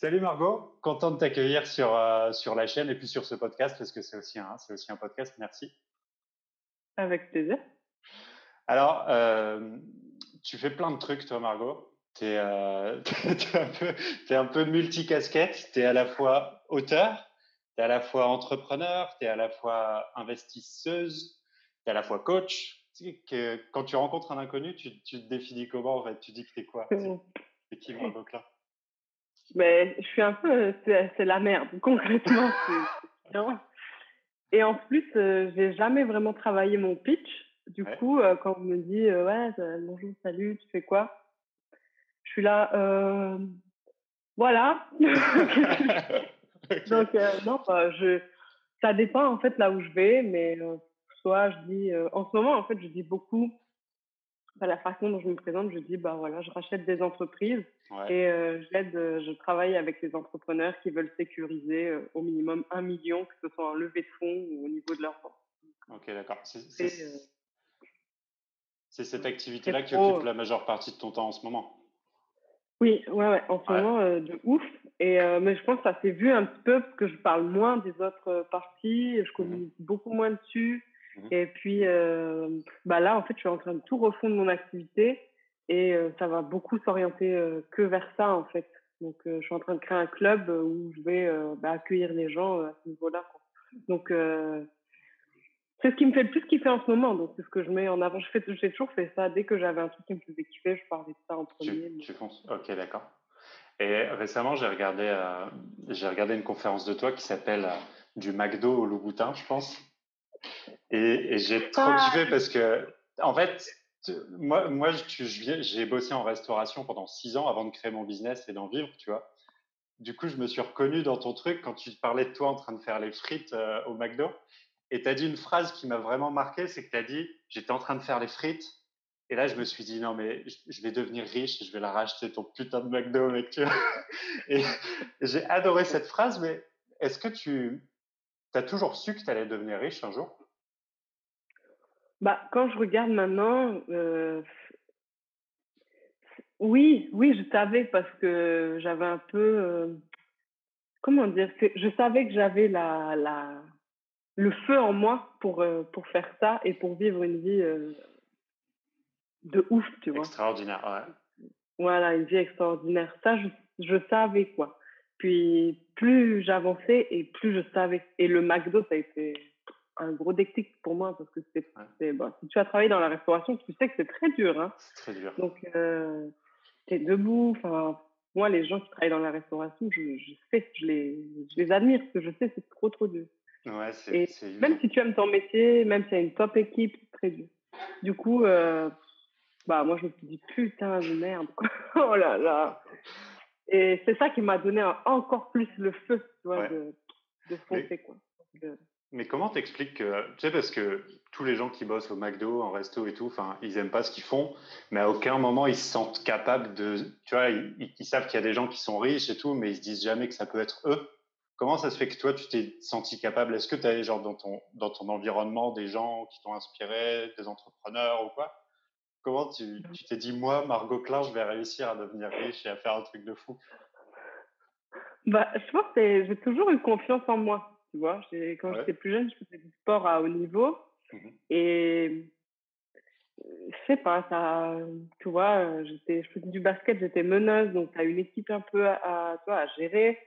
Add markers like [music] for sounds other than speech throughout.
Salut Margot, content de t'accueillir sur, euh, sur la chaîne et puis sur ce podcast parce que c'est aussi, un, aussi un podcast. Merci. Avec plaisir. Alors, euh, tu fais plein de trucs, toi, Margot. Tu es, euh, [laughs] un peu, multicasquette. Tu es à la fois auteur, tu es à la fois entrepreneur, tu es à la fois investisseuse, tu es à la fois coach. Que, quand tu rencontres un inconnu, tu, tu, te définis comment en fait? Tu dis que tu es quoi? C'est qui Margot Klein mais je suis un peu, c'est la merde, [laughs] concrètement. et en plus, euh, j'ai jamais vraiment travaillé mon pitch. Du coup, euh, quand on me dit, euh, ouais, bonjour, salut, tu fais quoi? Je suis là, voilà. [laughs] [laughs] Donc, non, bah, je, ça dépend en fait là où je vais, mais soit je dis, en ce moment, en fait, je dis beaucoup la façon dont je me présente, je dis bah voilà, je rachète des entreprises et euh, j'aide, euh, je travaille avec les entrepreneurs qui veulent sécuriser euh, au minimum un million, que ce soit en levée de fonds ou au niveau de leur fonds. Ok, d'accord. C'est cette activité-là qui occupe la majeure partie de ton temps en ce moment? Oui, ouais, ouais, en ce moment de ouf. Et mais je pense que ça s'est vu un petit peu parce que je parle moins des autres parties, je mmh communique beaucoup moins dessus. Mmh et puis, euh, bah là, en fait, je suis en train de tout refondre mon activité et euh, ça va beaucoup s'orienter euh, que vers ça, en fait. Donc, je suis en train de créer un club où je vais bah, accueillir les gens à ce niveau-là. Donc, c'est ce qui me fait le plus kiffer en ce moment. Donc, c'est ce que je mets en avant. J'ai toujours fait ça. Dès que j'avais un truc qui me faisait kiffer, je parlais de ça en premier. Tu, fonces. Ok, d'accord. Et récemment, j'ai regardé, j'ai regardé une conférence de toi qui s'appelle Du McDo au Louboutin, je pense. Et, j'ai trop ah. kiffé parce que, en fait, moi, moi j'ai bossé en restauration pendant six ans avant de créer mon business et d'en vivre, tu vois. Du coup, je me suis reconnu dans ton truc quand tu parlais de toi en train de faire les frites euh, au McDo. Et tu as dit une phrase qui m'a vraiment marqué, c'est que tu as dit, j'étais en train de faire les frites. Et là, je me suis dit, non, mais je vais devenir riche, je vais la racheter, ton putain de McDo, mec, tu vois. [laughs] Et j'ai adoré cette phrase, mais est-ce que tu as toujours su que tu allais devenir riche un jour? Bah, quand je regarde maintenant, euh, oui, oui, je savais parce que j'avais un peu, euh, comment dire, je savais que j'avais la, la, le feu en moi pour, euh, pour faire ça et pour vivre une vie de ouf, tu vois. Extraordinaire, ouais. Voilà, une vie extraordinaire. Ça, je, je savais quoi. Puis plus j'avançais et plus je savais. Et le McDo, ça a été un gros déclic pour moi parce que c'est, bon, si tu as travaillé dans la restauration, tu sais que c'est très dur. Hein. C'est très dur. Donc, euh, tu es debout. Enfin, moi, les gens qui travaillent dans la restauration, je, je sais, je les, je les admire parce que je sais que c'est trop, trop dur. Ouais, c'est, même si tu aimes ton métier, même si tu as une top équipe, c'est très dur. Du coup, euh, bah, moi, je me suis dit, putain de merde. [laughs] oh là là. Et c'est ça qui m'a donné encore plus le feu, tu vois, de, de foncer, quoi. Mais comment t'expliques que, tu sais, parce que tous les gens qui bossent au McDo, en resto et tout, enfin, ils aiment pas ce qu'ils font, mais à aucun moment ils se sentent capables de, tu vois, ils, savent qu'il y a des gens qui sont riches et tout, mais ils se disent jamais que ça peut être eux. Comment ça se fait que toi, tu t'es senti capable? Est-ce que tu as, genre, dans ton, dans ton environnement, des gens qui t'ont inspiré, des entrepreneurs ou quoi? Comment tu t'es dit, moi, Margot Klein, je vais réussir à devenir riche et à faire un truc de fou? Bah, Je pense que j'ai toujours eu confiance en moi tu vois. Quand j'étais plus jeune, je faisais du sport à haut niveau. Mmh et je sais pas, ça, tu vois, j'étais, je faisais du basket, j'étais meneuse, donc tu as une équipe un peu à, à gérer.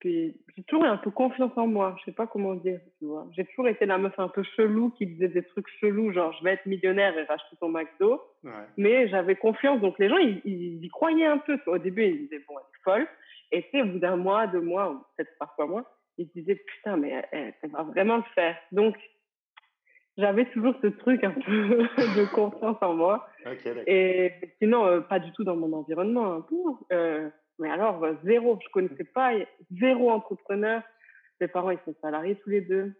Puis j'ai toujours eu un peu confiance en moi, je sais pas comment dire, tu vois. J'ai toujours été la meuf un peu chelou qui disait des trucs chelous, genre je vais être millionnaire et racheter ton McDo. Mais j'avais confiance, donc les gens, ils, ils, y croyaient un peu. Au début, ils disaient, bon, elle est folle. Et sais, au bout d'un mois, deux mois, ou peut-être parfois moins, il se disait putain mais elle, va vraiment le faire. Donc j'avais toujours ce truc un [laughs] peu de confiance en moi. Et sinon euh, pas du tout dans mon environnement hein. euh, mais alors euh, zéro. Je connaissais pas zéro entrepreneur. Mes parents ils sont salariés tous les deux.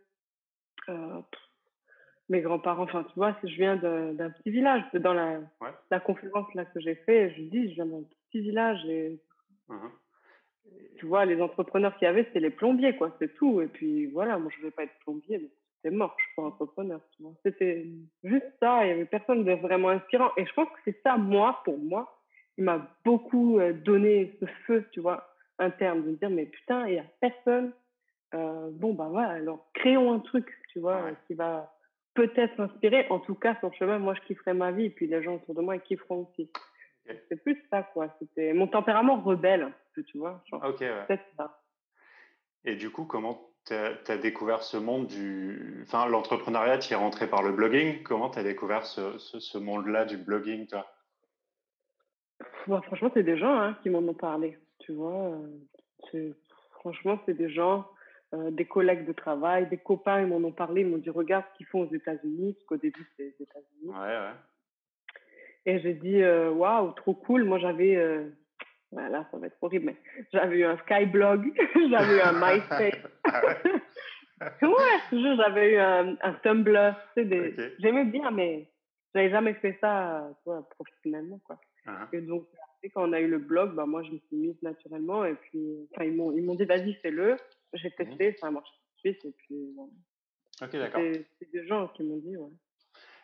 Mes grands-parents enfin tu vois je viens d'un petit village. Dans la la conférence là que j'ai fait je dis je viens d'un petit village et mmh tu vois, les entrepreneurs qu'il y avait, c'était les plombiers, quoi, c'est tout. Et puis voilà, moi, je ne voulais pas être plombier, mais c'était mort, je suis pas entrepreneur. C'était juste ça, il y avait personne de vraiment inspirant. Et je pense que c'est ça, moi, pour moi, qui m'a beaucoup euh, donné ce feu, tu vois. interne, de me dire, mais putain, il n'y a personne. Euh, bon, bah voilà, alors créons un truc, tu vois, qui va peut-être inspirer. En tout cas, sur le chemin, moi, je kifferai ma vie, et puis les gens autour de moi, ils kifferont aussi. C'est plus ça, quoi. C'était mon tempérament rebelle, tu vois. ok, ouais. ça. Et du coup, comment tu as, découvert ce monde du. Enfin, l'entrepreneuriat, tu es rentré par le blogging? Comment tu as découvert ce, ce, monde-là du blogging, toi? Bah, Franchement, c'est des gens hein, qui m'en ont parlé. Tu vois, euh, franchement, c'est des gens, euh, des collègues de travail, des copains, ils m'en ont parlé. Ils m'ont dit Regarde ce qu'ils font aux États-Unis, parce qu'au début, c'est les États-Unis. Ouais, ouais. Et j'ai dit euh, Waouh, trop cool. Moi, j'avais voilà, ça va être horrible, mais j'avais eu un Skyblog, [laughs] j'avais eu un MySpace. [laughs] Ah ouais, [laughs] j'avais eu un, un Tumblr. Des... J'aimais bien, mais j'avais jamais fait ça professionnellement. Quoi. Uh-huh. Et donc, quand on a eu le blog, bah, moi, je me suis mise naturellement. Et puis, ils m'ont dit, vas-y, fais-le. J'ai uh-huh. testé, ça a marché tout de suite. Et puis, Ok, d'accord. C'est des gens qui m'ont dit, ouais.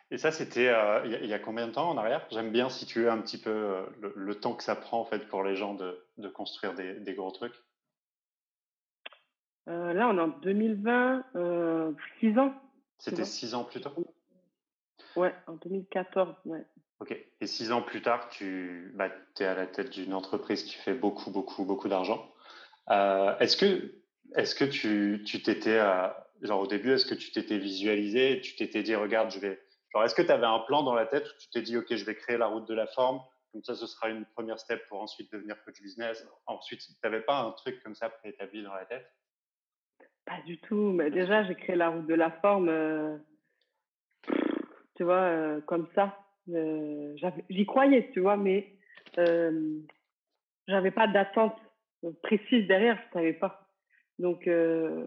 Et ça, c'était euh, il y, a combien de temps en arrière? J'aime bien situer un petit peu euh, le, temps que ça prend en fait pour les gens de, de construire des, des, gros trucs. Euh, là, on est en 2020, six ans. C'était six ans plus tard? Ouais, en 2014, ouais. Ok. Et six ans plus tard, tu bah, es à la tête d'une entreprise qui fait beaucoup, beaucoup, beaucoup d'argent. est-ce que, est-ce que tu t'étais, genre au début, est-ce que tu t'étais visualisé, tu t'étais dit, regarde, je vais est-ce que tu avais un plan dans la tête où tu t'es dit, OK, je vais créer la route de la forme, comme ça, ce sera une première step pour ensuite devenir coach business? Ensuite, tu n'avais pas un truc comme ça préétabli dans la tête? Pas du tout. Mais déjà, j'ai créé la route de la forme, euh, tu vois, euh, comme ça. Euh, j'y croyais, tu vois, mais j'avais pas d'attente précise derrière, je savais pas. Donc, euh,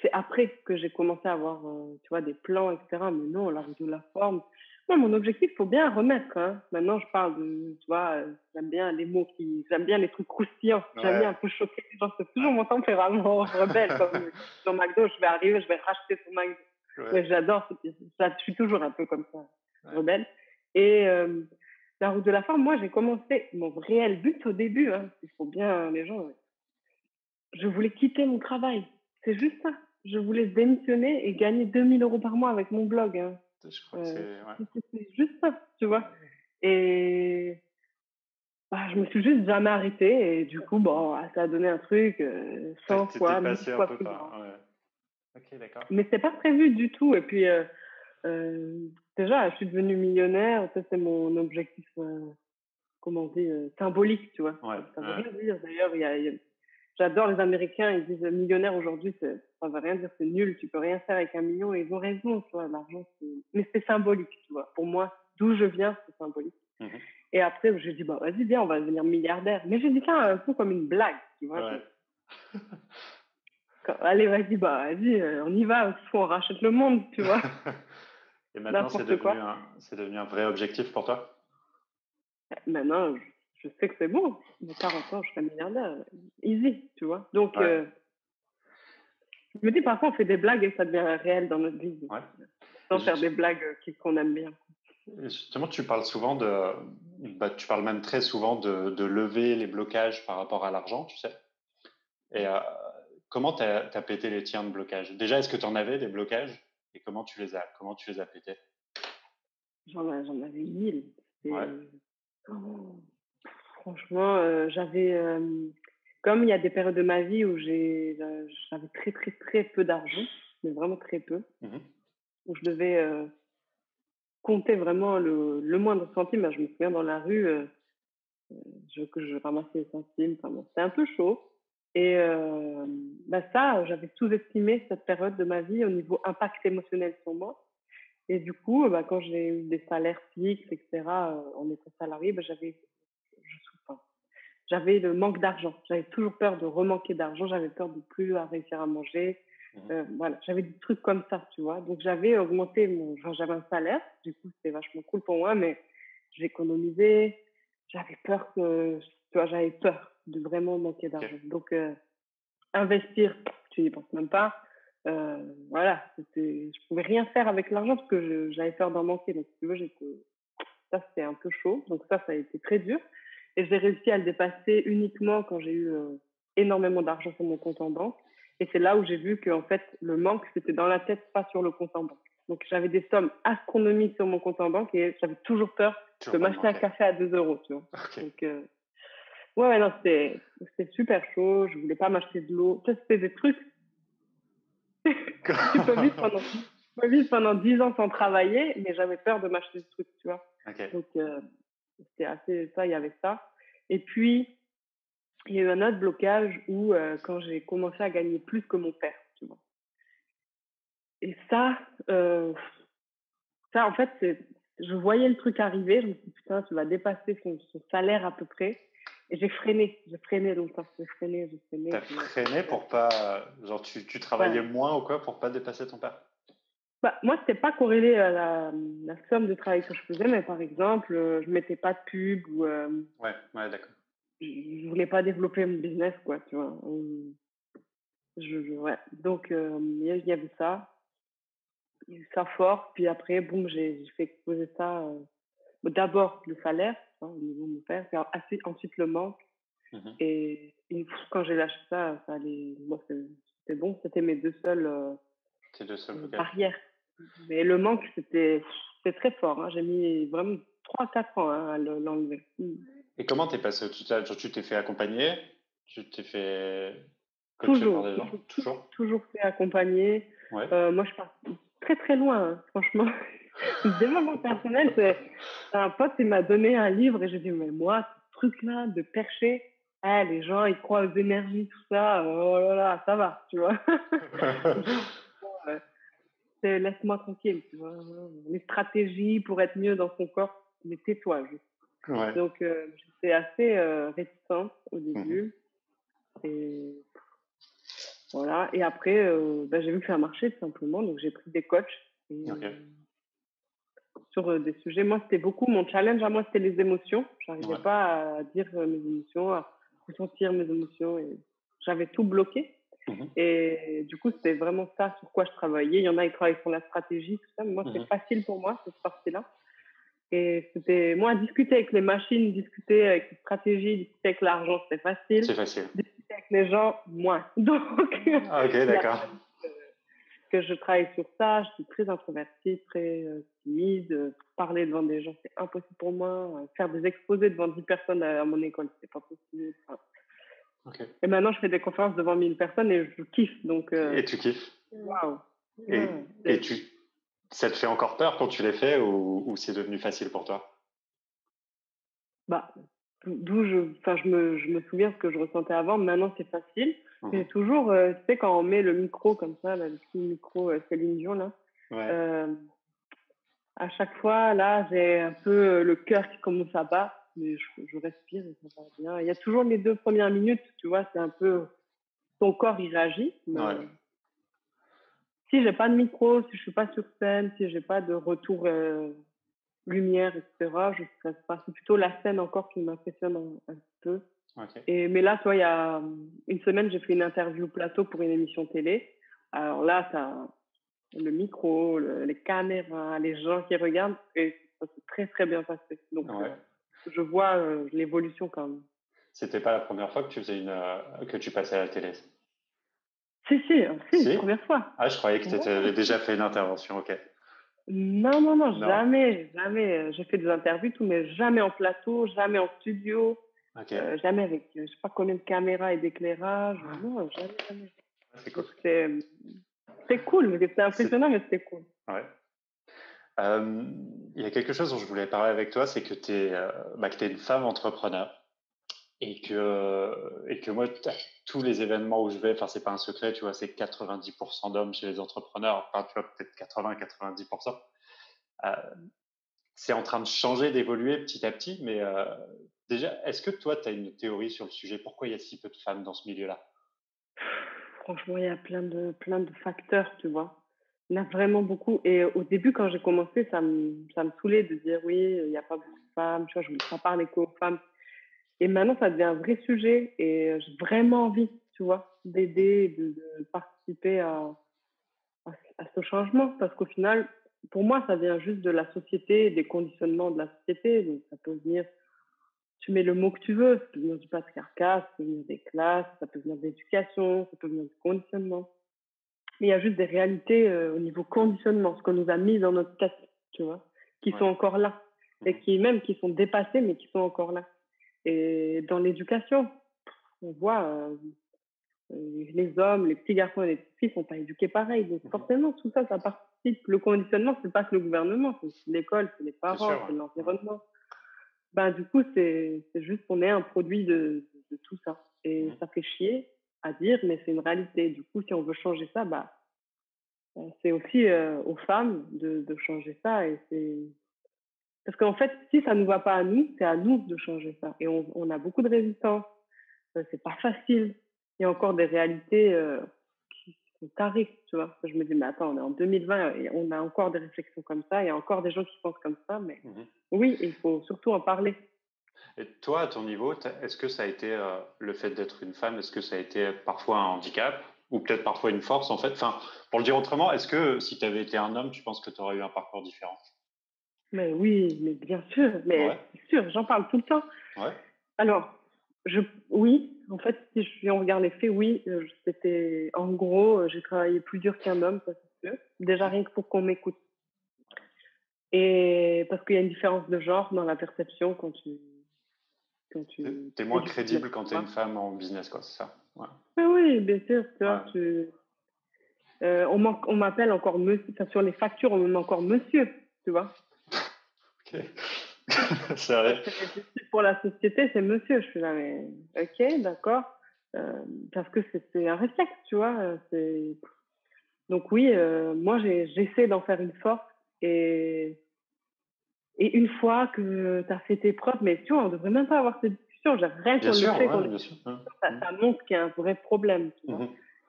c'est après que j'ai commencé à avoir, euh, tu vois, des plans, etc. Mais non, la de la forme. Non, mon objectif, il faut bien remettre. Hein. Maintenant, je parle de, tu vois, euh, j'aime bien les mots qui, j'aime bien les trucs croustillants. J'aime bien un peu choquer les gens. C'est toujours mon tempérament [laughs] rebelle. comme sur McDo, je vais arriver, je vais racheter son McDo. Ouais. J'adore. Je suis toujours un peu comme ça, rebelle. Et la route de la forme, moi, j'ai commencé mon réel but au début. Hein. Il faut bien, les gens, je voulais quitter mon travail. C'est juste ça. Je voulais démissionner et gagner 2000 euros par mois avec mon blog. Hein. Je crois que euh, c'est juste ça, tu vois. Et bah, je me suis juste jamais arrêtée. Et du coup, bon, ça a donné un truc euh, 100 fois, 1000 fois plus. Ok, d'accord. Mais c'était pas prévu du tout. Et puis, euh, euh, déjà, je suis devenue millionnaire. Ça, c'est mon objectif, comment on dit, symbolique, tu vois. ça veut rien dire. D'ailleurs, il y a J'adore les Américains, ils disent millionnaire aujourd'hui, ça veut rien dire, c'est nul, tu peux rien faire avec un million, et ils ont raison, tu vois, l'argent, mais c'est symbolique, tu vois. Pour moi, d'où je viens, c'est symbolique. Mmh et après, j'ai dit, bah, vas-y, viens, on va devenir milliardaire. Mais j'ai dit ça un peu comme une blague, tu vois. allez, vas-y, bah, vas-y, euh, on y va, on rachète le monde, tu vois. [laughs] et maintenant, c'est devenu, un, devenu un vrai objectif pour toi? Maintenant, je sais que c'est bon. De 40 ans, je serai milliardaire. Easy, tu vois. Donc, euh, je me dis, parfois, on fait des blagues et ça devient réel dans notre vie. Sans faire des blagues qu'on aime bien. Justement, tu parles souvent de. Bah, tu parles même très souvent de, de, lever les blocages par rapport à l'argent, tu sais. Et euh, comment tu as, as, pété les tiens de blocage? Déjà, est-ce que tu en avais des blocages? Et comment tu les as, comment tu les as pétés? J'en avais mille. Ouais. Oh. Franchement, euh, j'avais, euh, comme il y a des périodes de ma vie où j'ai, euh, j'avais très, très, très peu d'argent, mais vraiment très peu, mmh où je devais compter vraiment le, le moindre centime. Je me souviens dans la rue, je, que je ramassais les centimes. Enfin, c'était un peu chaud. Et bah ça, j'avais sous-estimé cette période de ma vie au niveau impact émotionnel sur moi. Et du coup, bah, quand j'ai eu des salaires fixes, etc., en étant salarié, bah, j'avais j'avais le manque d'argent. J'avais toujours peur de remanquer d'argent. J'avais peur de plus réussir à manger. Mmh euh, voilà, j'avais des trucs comme ça, tu vois. Donc j'avais augmenté mon, j'avais un salaire. Du coup, c'était vachement cool pour moi, mais j'économisais. J'avais peur que, tu vois, j'avais peur de vraiment manquer d'argent. Donc euh, investir, tu n'y penses même pas. Euh, voilà, c'était, je pouvais rien faire avec l'argent parce que j'avais peur d'en manquer. Donc si tu veux, j'étais, ça c'était un peu chaud. Donc ça, ça a été très dur. Et j'ai réussi à le dépasser uniquement quand j'ai eu euh, énormément d'argent sur mon compte en banque. Et c'est là où j'ai vu que en fait, le manque, c'était dans la tête, pas sur le compte en banque. Donc, j'avais des sommes astronomiques sur mon compte en banque et j'avais toujours peur de m'acheter un café à 2 euros, tu vois. Donc, euh, ouais, non, c'était super chaud. Je voulais pas m'acheter de l'eau. C'était des trucs. tu peux vivre pendant, peux vivre pendant 10 ans sans travailler, mais j'avais peur de m'acheter des trucs, tu vois. Donc, euh, c'était assez ça, il y avait ça. Et puis, il y a eu un autre blocage où, euh, quand j'ai commencé à gagner plus que mon père, tu vois. Et ça, euh, ça, en fait, je voyais le truc arriver. Je me suis dit, putain, tu vas dépasser son, salaire à peu près. Et j'ai freiné, j'ai freiné longtemps, j'ai freiné, j'ai freiné. T'as freiné pour pas, genre tu, tu travaillais moins ou quoi pour pas dépasser ton père? Bah, Moi, c'était pas corrélé à la, la, somme de travail que je faisais, mais par exemple, euh, je mettais pas de pub ou. Euh, ouais, ouais, d'accord. Je voulais pas développer mon business, quoi, tu vois. Je, ouais. Donc, il y avait ça ça fort. Puis après, bon, j'ai fait exposer ça. Euh, d'abord le salaire, hein, au niveau de mon père, puis ensuite, le manque. Mmh et, quand j'ai lâché ça, ça allait. c'était bon. C'était mes deux seules, euh, deux seules barrières. Mais le manque, c'était très fort. Hein. J'ai mis vraiment 3-4 ans hein, à l'enlever. Mmh. Et comment t'es passé au Tu t'es fait accompagner? Tu t'es fait. Toujours, toujours, toujours, fait accompagner. Euh, moi, je pars très très loin, hein, franchement. [laughs] Développement [laughs] personnel, c'est un pote, il m'a donné un livre et j'ai dit, mais moi, ce truc-là de percher, ah, les gens, ils croient aux énergies, tout ça, oh là là, ça va, tu vois. [laughs] Laisse-moi tranquille, tu vois. Les stratégies pour être mieux dans son corps, mais tais-toi, juste. Donc, euh, j'étais assez euh, réticente au mmh début. Et voilà. Et après, euh, bah, j'ai vu que ça marchait tout simplement. Donc, j'ai pris des coachs. sur euh, des sujets. Moi, c'était beaucoup mon challenge à moi, c'était les émotions. Je n'arrivais pas à dire mes émotions, à ressentir mes émotions. Et j'avais tout bloqué. Mmh et du coup, c'était vraiment ça sur quoi je travaillais. Il y en a qui travaillent sur la stratégie, tout ça. Mais moi, c'est mmh facile pour moi, cette partie-là. Et c'était, moi, discuter avec les machines, discuter avec les stratégies, discuter avec l'argent, c'était facile. C'est facile avec les gens, moins. [laughs] Donc, ah, ok, d'accord. Que je travaille sur ça, je suis très introvertie, très euh, timide. Parler devant des gens, c'est impossible pour moi. Faire des exposés devant 10 personnes à, mon école, c'est pas possible. Et maintenant, je fais des conférences devant 1000 personnes et je kiffe. Donc, euh, Et tu kiffes? Waouh Et, et tu, ça te fait encore peur quand tu les fais ou, ou c'est devenu facile pour toi? Bah, d'où je, je me, je me souviens ce que je ressentais avant. Maintenant, c'est facile. Mmh. Mais toujours, euh, tu sais, quand on met le micro comme ça, le petit micro euh, Céline Dion, là, à chaque fois, là, j'ai un peu le cœur qui commence à battre, mais je, je, respire et ça va bien. Il y a toujours les deux premières minutes, tu vois, c'est un peu ton corps, il réagit. Mais Si j'ai pas de micro, si je suis pas sur scène, si j'ai pas de retour lumière, etc. Je stresse pas. C'est plutôt la scène encore qui m'impressionne un, peu. Et, mais là, toi, il y a une semaine, j'ai fait une interview plateau pour une émission télé. Alors là, ça, le micro, les caméras, les gens qui regardent, et ça s'est très très bien passé. Donc, euh, je vois euh, l'évolution quand même. C'était pas la première fois que tu faisais une, euh, que tu passais à la télé. Si, si, si, la première fois. Ah, je croyais que tu avais déjà fait une intervention, ok. Non, non, non, jamais, jamais. Euh, j'ai fait des interviews, tout, mais jamais en plateau, jamais en studio, euh, jamais avec je sais pas combien de caméras et d'éclairage. Ah. Non, jamais, jamais. C'est cool. C'était cool, mais c'était impressionnant, mais c'était cool. Ouais. Il y a quelque chose dont je voulais parler avec toi, c'est que tu es, euh, bah, une femme entrepreneur et que, et que moi, tous les événements où je vais, enfin, c'est pas un secret, tu vois, c'est 90% d'hommes chez les entrepreneurs, enfin, tu vois, peut-être 80-90%. Euh, c'est en train de changer, d'évoluer petit à petit, mais euh, déjà, est-ce que toi, tu as une théorie sur le sujet? Pourquoi il y a si peu de femmes dans ce milieu-là? Franchement, il y a plein de, plein de facteurs, tu vois. Il y en a vraiment beaucoup. Et au début, quand j'ai commencé, ça me, ça me saoulait de dire oui, il n'y a pas beaucoup de femmes, tu vois, je ne pas parler qu'aux femmes. Et maintenant, ça devient un vrai sujet et euh, j'ai vraiment envie, tu vois, d'aider, de, de, participer à, à, ce changement parce qu'au final, pour moi, ça vient juste de la société, des conditionnements de la société. Donc, ça peut venir tu mets le mot que tu veux. Ça peut venir du patriarcat, ça peut venir des classes, ça peut venir de l'éducation, ça peut venir du conditionnement. Mais il y a juste des réalités euh, au niveau conditionnement, ce qu'on nous a mis dans notre tête, tu vois, qui sont encore là. Et qui, même, qui sont dépassés, mais qui sont encore là. Et dans l'éducation, on voit euh, euh, les hommes, les petits garçons et les petites filles sont pas éduqués pareil. Donc, forcément, tout ça, ça participe. Le conditionnement, c'est pas que le gouvernement, c'est l'école, c'est les parents, c'est l'environnement ben, du coup, c'est juste qu'on est un produit de, de, tout ça. Et mmh. ça fait chier à dire, mais c'est une réalité. Du coup, si on veut changer ça, bah, euh, c'est aussi euh, aux femmes de, de, changer ça. Et c'est Parce qu'en fait, si ça ne nous va pas à nous, c'est à nous de changer ça. Et on, on a beaucoup de résistance. Euh, c'est pas facile. Il y a encore des réalités qui sont tarées, tu vois. Je me dis, mais attends, on est en 2020 et on a encore des réflexions comme ça. Il y a encore des gens qui pensent comme ça, mais... Mmh oui, il faut surtout en parler. Et toi, à ton niveau, est-ce que ça a été euh, le fait d'être une femme, est-ce que ça a été parfois un handicap ou peut-être parfois une force en fait? Enfin, Pour le dire autrement, est-ce que si tu avais été un homme, tu penses que tu aurais eu un parcours différent? Mais oui, mais bien sûr, mais sûr, j'en parle tout le temps. Ouais. Alors, je, oui, en fait, si on regarde les faits, oui, euh, c'était en gros, euh, j'ai travaillé plus dur qu'un homme, ça c'est sûr. Déjà rien que pour qu'on m'écoute. Et parce qu'il y a une différence de genre dans la perception quand tu. Quand tu es moins crédible quand tu es une femme en business, quoi, c'est ça? Ouais. Oui, bien sûr. Tu vois, tu, euh, on m'appelle encore monsieur. sur les factures, on met encore monsieur, tu vois. [laughs] ok. [laughs] c'est vrai. Pour la société, c'est monsieur. Je suis là, mais ok, d'accord. Euh, parce que c'est un réflexe, tu vois. Donc oui, euh, moi j'essaie d'en faire une force et, et une fois que tu as fait tes preuves, mais tu vois, on ne devrait même pas avoir cette discussion. J'ai rien sur le fait qu'on ça, ça, montre qu'il y a un vrai problème. Mmh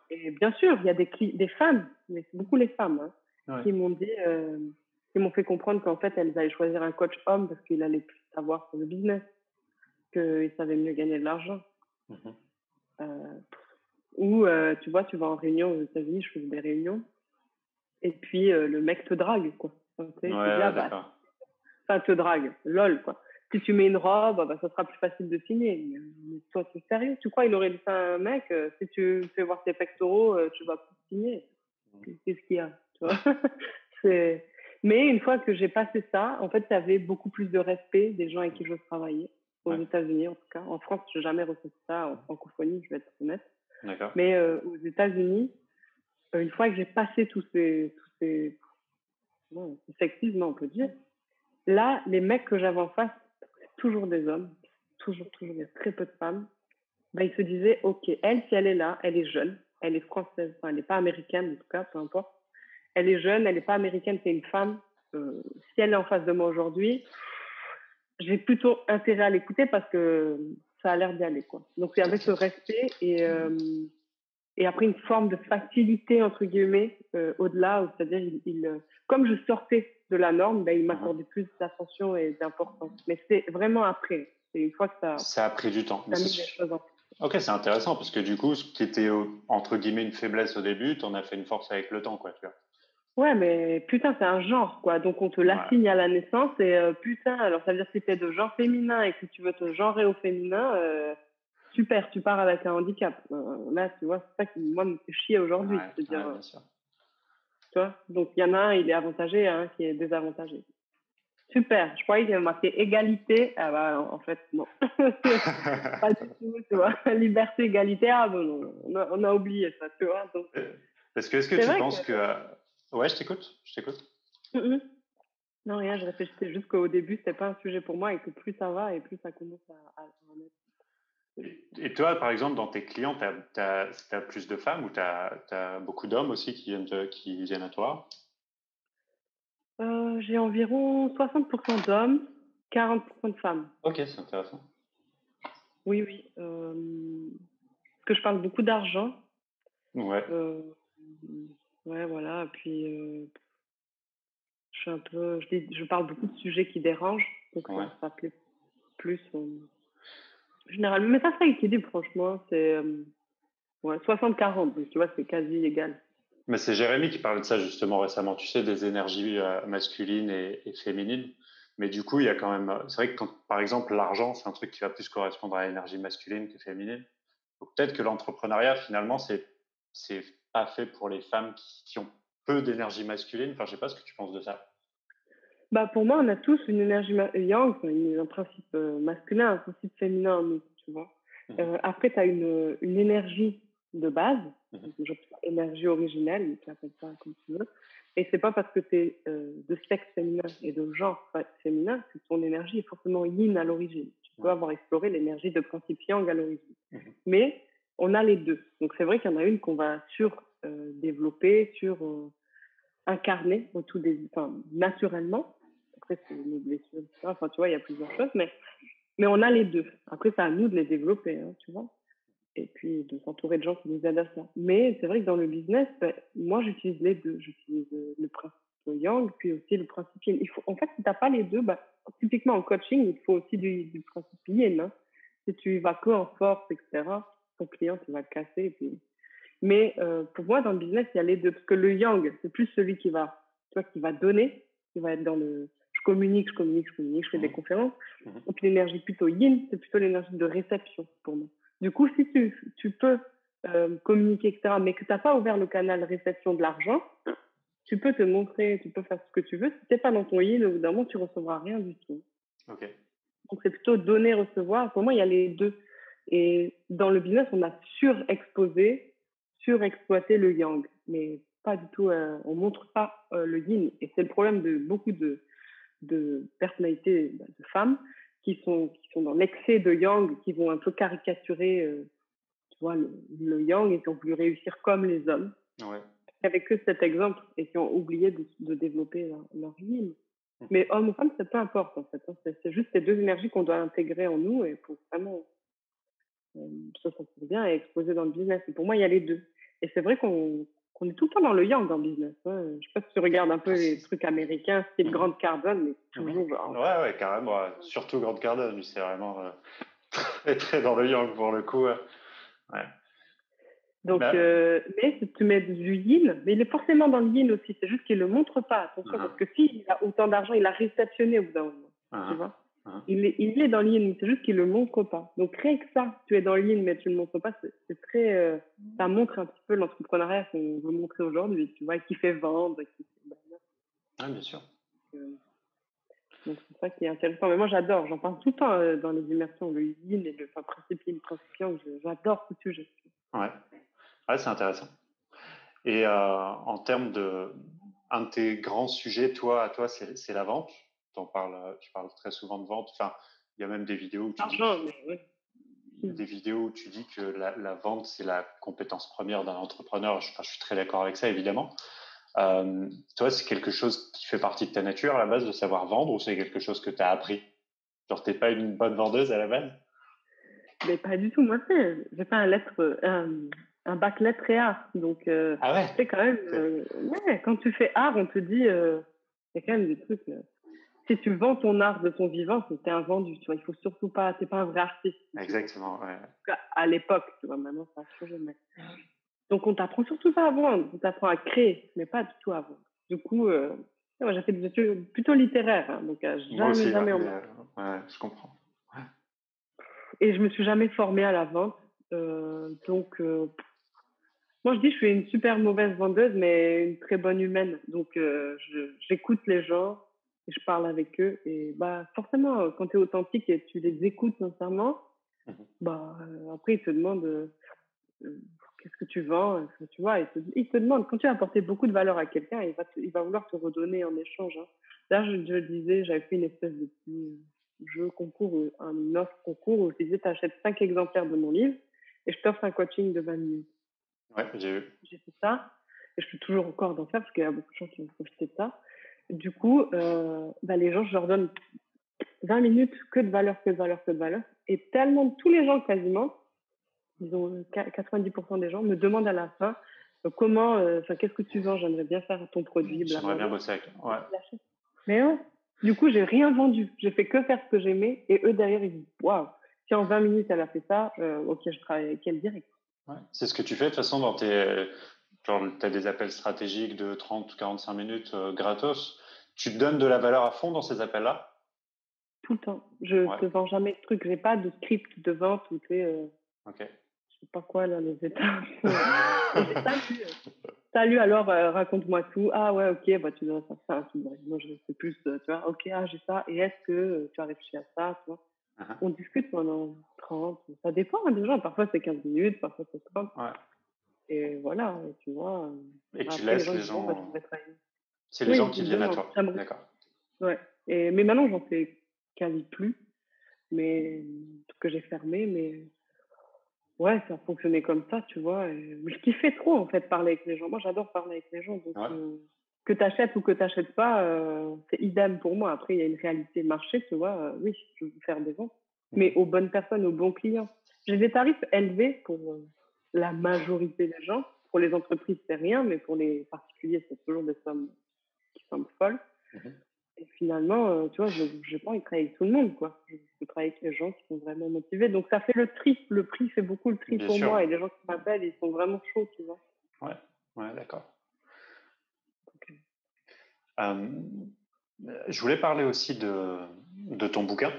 et bien sûr, il y a des, des femmes, mais c'est beaucoup les femmes, hein, qui m'ont dit, euh, qui m'ont fait comprendre qu'en fait, elles allaient choisir un coach homme parce qu'il allait plus savoir sur le business, qu'il savait mieux gagner de l'argent. Mmh euh, ou, euh, tu vois, tu vas en réunion aux États-Unis, je fais des réunions, et puis le mec te drague, quoi. Ouais, bah, ça te drague, lol, quoi. Si tu mets une robe, bah, ça sera plus facile de signer. Mais, toi, c'est sérieux Tu crois il aurait dit ça un mec euh, Si tu fais voir tes pectoraux, euh, tu vas plus signer. Qu'est-ce qu'il y a tu vois [laughs] Mais une fois que j'ai passé ça, en fait, tu avais beaucoup plus de respect des gens avec qui je travaillais, aux États-Unis en tout cas. En France, je n'ai jamais ressenti ça, en francophonie, je vais être honnête. Mais euh, aux États-Unis, une fois que j'ai passé tous ces, tous ces non, sexisme, on peut dire. Là, les mecs que j'avais en face, toujours des hommes, toujours, toujours, il y a très peu de femmes. Bah, ils se disaient, OK, elle, si elle est là, elle est jeune, elle est française, enfin, elle n'est pas américaine, en tout cas, peu importe. Elle est jeune, elle n'est pas américaine, c'est une femme. Euh, si elle est en face de moi aujourd'hui, j'ai plutôt intérêt à l'écouter parce que ça a l'air d'y aller, quoi. Donc, c'est avec ce respect et, euh, et après une forme de facilité entre guillemets euh, au-delà, c'est-à-dire il, comme je sortais de la norme, ben, il m'accordait plus d'attention et d'importance. Mais c'est vraiment après, c'est une fois que ça. Ça a pris du temps. Ok, c'est intéressant parce que du coup, ce qui était entre guillemets une faiblesse au début, tu en as fait une force avec le temps, quoi, tu vois. Ouais, mais putain, c'est un genre, quoi. Donc, on te l'assigne à la naissance et euh, putain, alors ça veut dire que si es de genre féminin et que tu veux te genrer au féminin, super, tu pars avec un handicap. Euh, là, tu vois, c'est ça qui, moi, me fait chier aujourd'hui. dire, euh, tu vois Donc, il y en a un, il est avantagé, un qui est désavantagé. Super, je croyais qu'il y avait marqué égalité. Ah bah, en fait, non. [laughs] pas du tout, tu vois. Liberté, égalité, ah bon, on a, oublié ça, tu vois. Donc, euh, Parce que, est-ce que tu penses que... Ouais, je t'écoute, je t'écoute. Mm-hmm. Non, rien, je réfléchissais juste qu'au début, c'était pas un sujet pour moi et que plus ça va et plus ça commence à, à en être. Et toi, par exemple, dans tes clients, tu as, plus de femmes ou tu as, beaucoup d'hommes aussi qui viennent, qui viennent à toi? Euh, J'ai environ 60% d'hommes, 40% de femmes. Ok, c'est intéressant. Oui, oui. Euh, parce que je parle beaucoup d'argent. Ouais. Euh, ouais, voilà. Puis, euh, je suis un peu. Je, je, parle beaucoup de sujets qui dérangent. Donc, ouais. ça, plaît plus. Généralement, mais ça serait équilibre, franchement. C'est euh, ouais, 60-40, tu vois, c'est quasi égal. Mais c'est Jérémy qui parlait de ça justement récemment, tu sais, des énergies euh, masculines et, féminines. Mais du coup, il y a quand même. C'est vrai que, par exemple, l'argent, c'est un truc qui va plus correspondre à l'énergie masculine que féminine. peut-être que l'entrepreneuriat, finalement, c'est c'est pas fait pour les femmes qui, ont peu d'énergie masculine. Enfin, je sais pas ce que tu penses de ça. Bah, pour moi, on a tous une énergie yang, un principe euh, masculin, un principe féminin, tu vois. Mmh. Euh, après, tu as une, une, énergie de base, mmh. énergie originelle, tu appelles ça comme tu veux. Et c'est pas parce que tu es euh, de sexe féminin et de genre féminin que ton énergie est forcément yin à l'origine. Tu peux avoir exploré l'énergie de principe yang à l'origine. Mmh. Mais on a les deux. Donc c'est vrai qu'il y en a une qu'on va sur développer, sur incarner au tout des, enfin, naturellement après, c'est une blessure, Enfin, tu vois, il y a plusieurs choses, mais, mais on a les deux. Après, c'est à nous de les développer, hein, tu vois. Et puis, de s'entourer de gens qui nous aident à ça. Mais c'est vrai que dans le business, ben, moi, j'utilise les deux. J'utilise euh, le principe Yang, puis aussi le principe Yin. En fait, si tu n'as pas les deux, bah, typiquement en coaching, il faut aussi du, du principe Yin. Hein. Si tu vas que en force, etc., ton client, tu vas le casser. Mais euh, pour moi, dans le business, il y a les deux. Parce que le Yang, c'est plus celui qui va, qui va donner, qui va être dans le, communique, je communique, je communique, je fais des mmh. conférences. Mmh. Puis l'énergie plutôt yin, c'est plutôt l'énergie de réception pour moi. Du coup, si tu, tu peux euh, communiquer, etc., mais que tu n'as pas ouvert le canal réception de l'argent, tu peux te montrer, tu peux faire ce que tu veux. Si tu n'es pas dans ton yin, au bout d'un moment, tu ne recevras rien du tout. Donc c'est plutôt donner, recevoir. Pour moi, il y a les deux. Et dans le business, on a surexposé, surexploité le yang. Mais pas du tout, euh, on montre pas euh, le yin. Et c'est le problème de beaucoup de, de personnalités bah, de femmes qui sont, qui sont dans l'excès de yang, qui vont un peu caricaturer euh, tu vois, le, yang et qui ont voulu réussir comme les hommes. Ouais. Avec que cet exemple et qui ont oublié de, de développer leur, leur mmh. Mais homme ou femme, c'est peu importe en fait. Hein. C'est juste ces deux énergies qu'on doit intégrer en nous et pour vraiment euh, se sentir bien et exposer dans le business. Et pour moi, il y a les deux. Et c'est vrai qu'on on est tout le temps dans le yang en business. Hein. Je sais pas si tu regardes un peu les trucs américains, style mmh. Grande Cardone, mais toujours. Mmh. Ouais, ouais, carrément. Surtout Grande Cardone, c'est vraiment euh, [laughs] très, très dans le yang pour le coup. Ouais. Donc, bah euh, mais si tu mets du yin, mais il est forcément dans le yin aussi, c'est juste qu'il ne le montre pas. Attention, mmh. parce que s'il a autant d'argent, il a réceptionné au bout d'un moment. Tu vois Hein? Il, est, il est dans l'in, c'est juste qu'il le montre pas. Donc rien que ça, tu es dans l'in mais tu le montres pas, c'est très, euh, ça montre un petit peu l'entrepreneuriat qu'on veut montrer aujourd'hui, tu vois, qui fait vendre, qui fait... Ah, bien sûr. Euh, donc c'est ça qui est intéressant. Mais moi j'adore, j'en parle tout le temps euh, dans les immersions, le yin et le enfin, principe yin, principe j'adore ce sujet. Ouais, ouais c'est intéressant. Et en termes de, un de tes grands sujets, toi, à toi, c'est la vente? En parles, euh, tu parles très souvent de vente. Enfin, il y a même des vidéos où tu dis, des vidéos où tu dis que la, vente, c'est la compétence première d'un entrepreneur. Je, je, suis très d'accord avec ça, évidemment. Euh, toi, c'est quelque chose qui fait partie de ta nature à la base de savoir vendre ou c'est quelque chose que tu as appris? Genre, t'es pas une bonne vendeuse à la base? Mais pas du tout. Moi, j'ai pas un lettre, un, bac lettres et art. Donc, euh, ah ouais? c'est quand même, ouais, quand tu fais art, on te dit, il y a quand même des trucs si tu vends ton art de ton vivant, c'est un vendu. Tu vois, il faut surtout pas, t'es pas un vrai artiste. Exactement, ouais. À l'époque, tu vois, maintenant ça a changé. Donc on t'apprend surtout pas à vendre, on t'apprend à créer, mais pas du tout à vendre. Du coup, euh, j'ai fait des études plutôt littéraires, hein, donc euh, jamais, aussi, jamais en euh, Ouais, je comprends. Et je me suis jamais formée à la vente, donc. moi, je dis, je suis une super mauvaise vendeuse, mais une très bonne humaine. Donc, j'écoute les gens, et je parle avec eux. Et bah, forcément, euh, quand tu es authentique et tu les écoutes sincèrement, mmh bah, euh, après, ils te demandent euh, qu'est-ce que tu vends. Tu vois, ils te, ils te, demandent, quand tu as apporté beaucoup de valeur à quelqu'un, il va, il va vouloir te redonner en échange. Hein. Là, je, je disais, j'avais fait une espèce de petit jeu concours, un offre concours où je disais, tu achètes 5 exemplaires de mon livre et je t'offre un coaching de 20 minutes. Ouais, j'ai vu. J'ai fait ça. Et je peux toujours encore en faire parce qu'il y a beaucoup de gens qui ont profité de ça. Du coup, euh, bah, les gens, je leur donne 20 minutes que de valeur, que de valeur, que de valeur. Et tellement, tous les gens quasiment, disons 90% des gens, me demandent à la fin euh, comment, euh, enfin, qu'est-ce que tu vends? J'aimerais bien faire ton produit. J'aimerais bien bosser avec ouais. Mais ouais. Du coup, j'ai rien vendu. J'ai fait que faire ce que j'aimais. Et eux, derrière, ils disent Waouh, si en 20 minutes, elle a fait ça, ok, je travaille avec elle direct. Ouais. C'est ce que tu fais de toute façon dans tes, Genre, tu as des appels stratégiques de 30 ou 45 minutes euh, gratos. Tu te donnes de la valeur à fond dans ces appels-là? Tout le temps. Je ne te vends jamais de trucs. J'ai pas de script de vente où tu sais. Euh, ok. Je sais pas quoi, là, les étapes. [laughs] Salut, alors euh, raconte-moi tout. Ah ouais, ok, bah, tu devrais faire ça. Moi, je sais plus, tu vois. Ok, ah, j'ai ça. Et est-ce que tu as réfléchi à ça tu vois? Uh-huh. On discute pendant 30. Ça dépend hein, des gens. Parfois, c'est 15 minutes, parfois, c'est 30. Ouais. Et voilà, tu vois. Et tu laisses les gens. C'est les gens qui viennent à toi. D'accord. Ouais. Et, mais maintenant, j'en fais quasi plus. Mais tout que j'ai fermé, mais ouais, ça a fonctionné comme ça, tu vois. Et, je kiffais trop, en fait, parler avec les gens. Moi, j'adore parler avec les gens. Donc, euh, que tu achètes ou que tu n'achètes pas, euh, c'est idem pour moi. Après, il y a une réalité marché, tu vois. Euh, oui, je veux faire des ventes, mmh. mais aux bonnes personnes, aux bons clients. J'ai des tarifs élevés pour la majorité des gens. Pour les entreprises, c'est rien, mais pour les particuliers, c'est toujours des sommes qui sont folles. Mmh et finalement, euh, tu vois, je n'ai pas envie de travailler avec tout le monde, quoi. Je veux travailler avec les gens qui sont vraiment motivés. Donc, ça fait le tri. Le prix fait beaucoup le tri pour moi. Et les gens qui m'appellent, ils sont vraiment chauds, tu vois. Ouais, ouais d'accord. Euh, je voulais parler aussi de, de ton bouquin.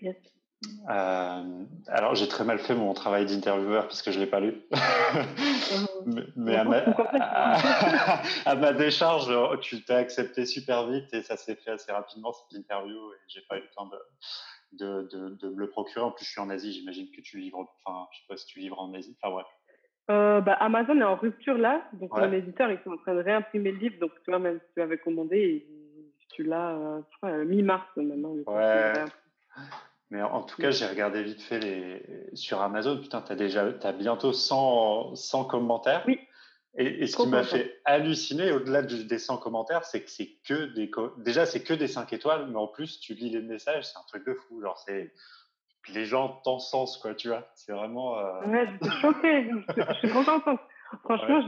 Yes. Euh, alors, j'ai très mal fait mon travail d'intervieweur parce que je ne l'ai pas lu. [laughs] mais, [laughs] à, ma, décharge, tu t'es accepté super vite et ça s'est fait assez rapidement cette interview et j'ai pas eu le temps de, de, de, me le procurer. En plus, je suis en Asie, j'imagine que tu livres, enfin, je sais pas si tu livres en Asie. Enfin, ouais. Euh, bah, Amazon est en rupture là, donc ouais. mon éditeur, ils sont en train de réimprimer le livre. Donc, tu vois, même si tu avais commandé, tu l'as, euh, mi-mars maintenant. Ouais. Mais en tout cas, j'ai regardé vite fait les... sur Amazon. Putain, tu as déjà as bientôt 100, 100 commentaires. Oui. Et, ce qui m'a fait halluciner, au-delà des 100 commentaires, c'est que c'est que des. Déjà, c'est que des 5 étoiles, mais en plus, tu lis les messages, c'est un truc de fou. Genre, c'est. Les gens sens quoi, tu vois. C'est vraiment. Euh... Ouais, j'étais choquée. je, suis contente. Franchement,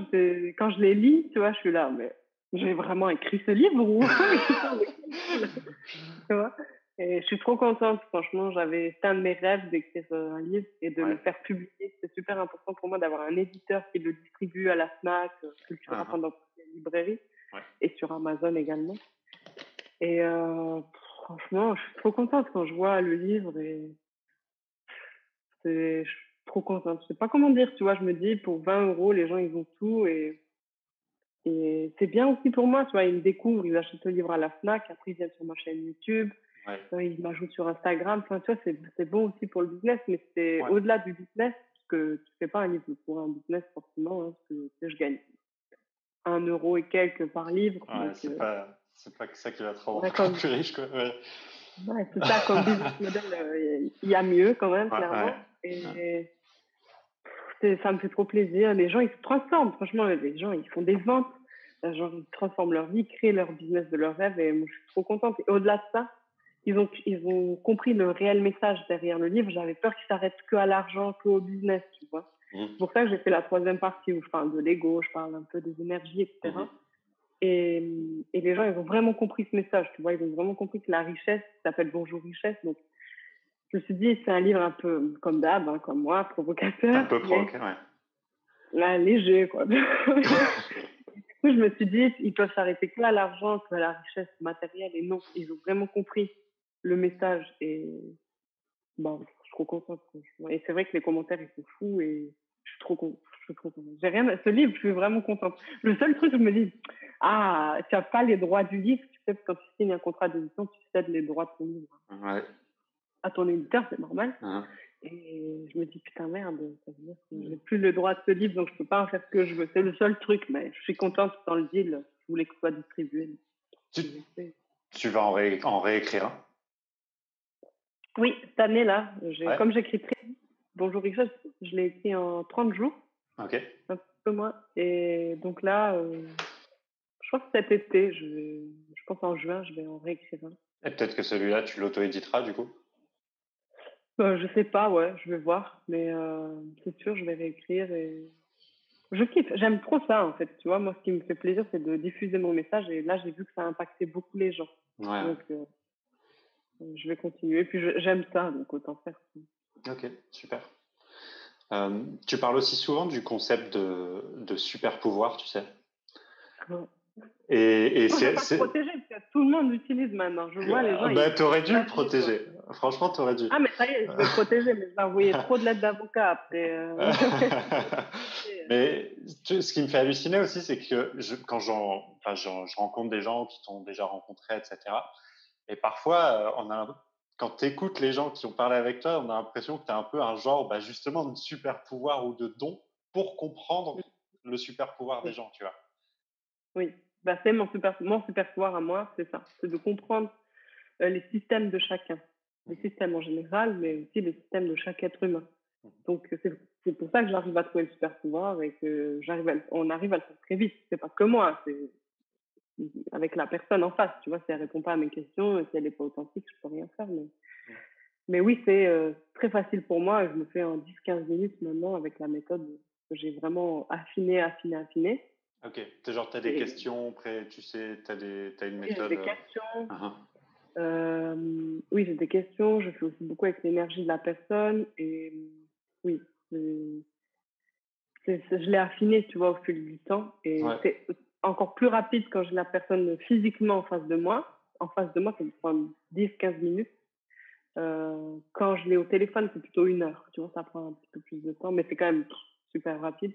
quand je les lis, tu vois, je suis là, mais j'ai vraiment écrit ce livre ou. [laughs] tu vois? Et je suis trop contente, franchement. J'avais, un de mes rêves d'écrire euh, un livre et de le faire publier. C'est super important pour moi d'avoir un éditeur qui le distribue à la FNAC, Culture uh -huh. dans les librairies et sur Amazon également. Et euh, franchement, je suis trop contente quand je vois le livre et c'est, je suis trop contente. Je sais pas comment dire, tu vois. Je me dis, pour 20 euros, les gens, ils ont tout et et c'est bien aussi pour moi, tu vois, ils me découvrent, ils achètent le livre à la FNAC, après ils viennent sur ma chaîne YouTube, Ouais. Ils m'ajoutent sur Instagram. Enfin, tu vois, c'est bon aussi pour le business, mais c'est au-delà du business, parce que tu fais pas un livre pour un business forcément, hein, parce que tu sais, je gagne un euro et quelques par livre. Ouais, c'est euh, pas, pas ça qui va te rendre comme... [laughs] plus riche, quoi. Ouais. c'est ça, comme business model, euh, il y a mieux quand même, clairement. Et ça me fait trop plaisir. Les gens, ils se transforment. Franchement, les gens, ils font des ventes. Genre, ils transforment leur vie, créent leur business de leur rêve. Et moi, je suis trop contente. Et au-delà de ça, ils ont, ils ont compris le réel message derrière le livre. J'avais peur qu'ils s'arrêtent que à l'argent, que au business, tu vois. Mmh. C'est pour ça que j'ai fait la troisième partie où je parle de l'ego, je parle un peu des énergies, etc. Mmh. Et, et, les gens, ils ont vraiment compris ce message, tu vois. Ils ont vraiment compris que la richesse s'appelle Bonjour Richesse. Donc, je me suis dit, c'est un livre un peu comme d'hab, hein, comme moi, provocateur. Un peu provocateur, ouais. Là, léger, quoi. [laughs] du coup, je me suis dit, ils peuvent s'arrêter que à l'argent, que à la richesse matérielle. Et non, ils ont vraiment compris le message et bon, je suis trop contente. Et c'est vrai que les commentaires, ils sont fous et je suis trop contente. Je suis trop contente. J'ai rien, ce livre, je suis vraiment contente. Le seul truc, je me dis, ah, tu n'as pas les droits du livre, tu sais, quand tu signes un contrat d'édition, tu cèdes les droits de ton livre. Ouais. À ton éditeur, c'est normal. Uh-huh. Et je me dis, putain, merde, ça veut dire que j'ai plus le droit de ce livre, donc je peux pas en faire ce que je veux. C'est le seul truc, mais je suis contente dans le deal. Je voulais que ce soit distribué. Tu, tu vas en, ré, en réécrire un? Oui, cette année-là, comme j'écris très Bonjour Richard, je l'ai écrit en 30 jours. Ok. Un peu moins. Et donc là, euh, je crois que cet été, je, je pense en juin, je vais en réécrire un. Et peut-être que celui-là, tu l'auto-éditeras du coup? Euh, Je sais pas, ouais, je vais voir. Mais euh, c'est sûr, je vais réécrire et. Je kiffe, j'aime trop ça en fait. Tu vois, moi, ce qui me fait plaisir, c'est de diffuser mon message. Et là, j'ai vu que ça a impacté beaucoup les gens. Ouais. Donc, euh, je vais continuer. Puis j'aime ça, donc autant faire. Ok, super. Euh, tu parles aussi souvent du concept de, de super pouvoir, tu sais. Et, et c'est. protéger, parce que tout le monde l'utilise maintenant. Je vois les gens. Bah, tu aurais dû le protéger. Franchement, tu aurais dû. Ah, mais ça y est, je vais protéger, mais je vais envoyer trop de lettres d'avocat après. Euh. [laughs] [laughs] mais ce qui me fait halluciner aussi, c'est que je, quand enfin, je rencontre des gens qui t'ont déjà rencontré, etc. Et parfois, on a, quand tu écoutes les gens qui ont parlé avec toi, on a l'impression que tu as un peu un genre, bah, justement, de super pouvoir ou de don pour comprendre le super pouvoir des gens, tu vois? Oui, bah, c'est mon super, mon super pouvoir à moi, c'est ça, c'est de comprendre euh, les systèmes de chacun, les mmh systèmes en général, mais aussi les systèmes de chaque être humain. Mmh Donc c'est pour ça que j'arrive à trouver le super pouvoir et que j'arrive, on arrive à le faire très vite. C'est pas que moi, c'est avec la personne en face. Tu vois, si elle répond pas à mes questions, si elle n'est pas authentique, je peux rien faire. Mais, mmh. mais oui, c'est euh, très facile pour moi. Je me fais en 10-15 minutes maintenant avec la méthode que j'ai vraiment affinée, affinée, affinée. Ok, genre tu as des questions, après tu sais, tu as, as, une méthode. Oui, j'ai des euh, questions. Euh, oui, j'ai des questions. Je fais aussi beaucoup avec l'énergie de la personne. Et oui, je l'ai affiné, tu vois, au fil du temps. Et c'est encore plus rapide quand j'ai la personne physiquement en face de moi. En face de moi, ça me prend 10-15 minutes. Euh, quand je l'ai au téléphone, c'est plutôt une heure. Tu vois, ça prend un petit peu plus de temps, mais c'est quand même super rapide.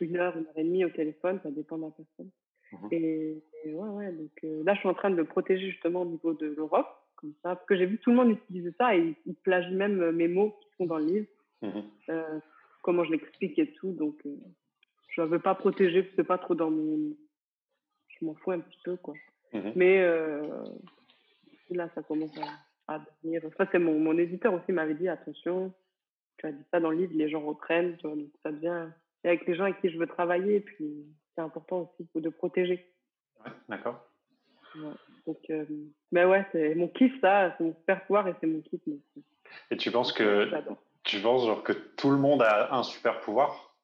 Une heure, une heure et demie au téléphone, ça dépend de la personne. Mmh et, ouais, ouais, donc euh, là, je suis en train de le protéger justement au niveau de l'Europe, comme ça, parce que j'ai vu tout le monde utiliser ça et ils plagient même euh, mes mots qui sont dans le livre, mmh euh, comment je l'explique et tout. Donc, je ne veux pas protéger, c'est pas trop dans mon. Je m'en fous un petit peu, quoi. Mmh Mais là, ça commence à, à devenir. Ça, c'est mon, mon éditeur aussi m'avait dit attention, tu as dit ça dans le livre, les gens reprennent, tu vois, donc ça devient et avec les gens avec qui je veux travailler. Et puis, c'est important aussi de protéger. Ouais, d'accord. donc, euh, mais ouais, c'est mon kiff, ça. C'est mon super pouvoir et c'est mon kiff. Et tu penses que, tu penses genre que tout le monde a un super pouvoir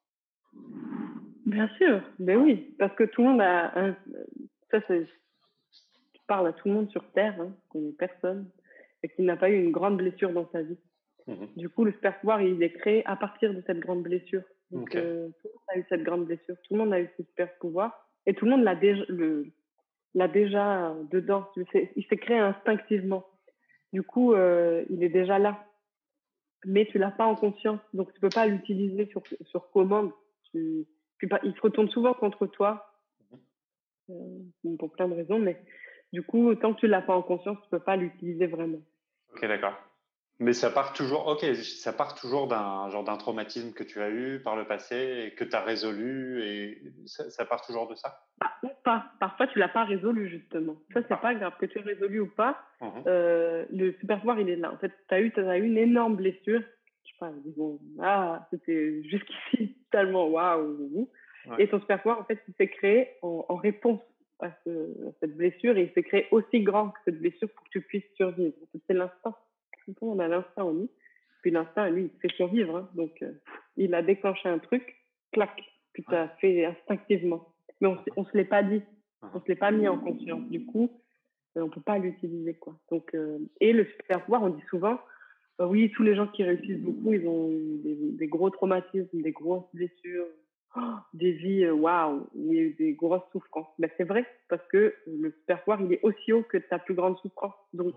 Bien sûr, mais oui, parce que tout le monde a un. Ça, c'est. Parles à tout le monde sur Terre, hein, connaît personne, et qui n'a pas eu une grande blessure dans sa vie. Mmh du coup, le super pouvoir, il est créé à partir de cette grande blessure. Donc, euh, tout le monde a eu cette grande blessure, tout le monde a eu ce super pouvoir, et tout le monde l'a déjà, l'a déjà dedans. Il s'est créé instinctivement. Du coup, euh, il est déjà là. Mais tu l'as pas en conscience, donc tu peux pas l'utiliser sur, sur commande. Tu, il se retourne souvent contre toi, mmh euh, pour plein de raisons, mais du coup, tant que tu l'as pas en conscience, tu peux pas l'utiliser vraiment. Ok, d'accord. Mais ça part toujours, ok, ça part toujours d'un genre d'un traumatisme que tu as eu par le passé et que tu as résolu et ça, part toujours de ça? Bah, pas. Parfois, tu l'as pas résolu justement. Ça, c'est ah. pas grave que tu aies résolu ou pas. Mmh euh, le super pouvoir, il est là. En fait, tu as eu, as eu une énorme blessure. Je sais pas, disons, ah, c'était jusqu'ici [laughs] tellement waouh. Et ton super pouvoir, en fait, il s'est créé en, réponse à, cette blessure et il s'est créé aussi grand que cette blessure pour que tu puisses survivre. C'est l'instant on a l'instinct en nous. Puis l'instinct, lui, il fait survivre. Hein. Donc, euh, il a déclenché un truc, clac, puis tu as fait instinctivement. Mais on ne se l'est pas dit. On ne se l'est pas mis en conscience. Du coup, euh, on ne peut pas l'utiliser. quoi. Donc, euh, et le super pouvoir, on dit souvent, oui, tous les gens qui réussissent beaucoup, ils ont des, gros traumatismes, des grosses blessures, oh, [gasps] des vies, waouh, wow, des grosses souffrances. Ben, c'est vrai, parce que le super pouvoir, il est aussi haut que ta plus grande souffrance. Donc,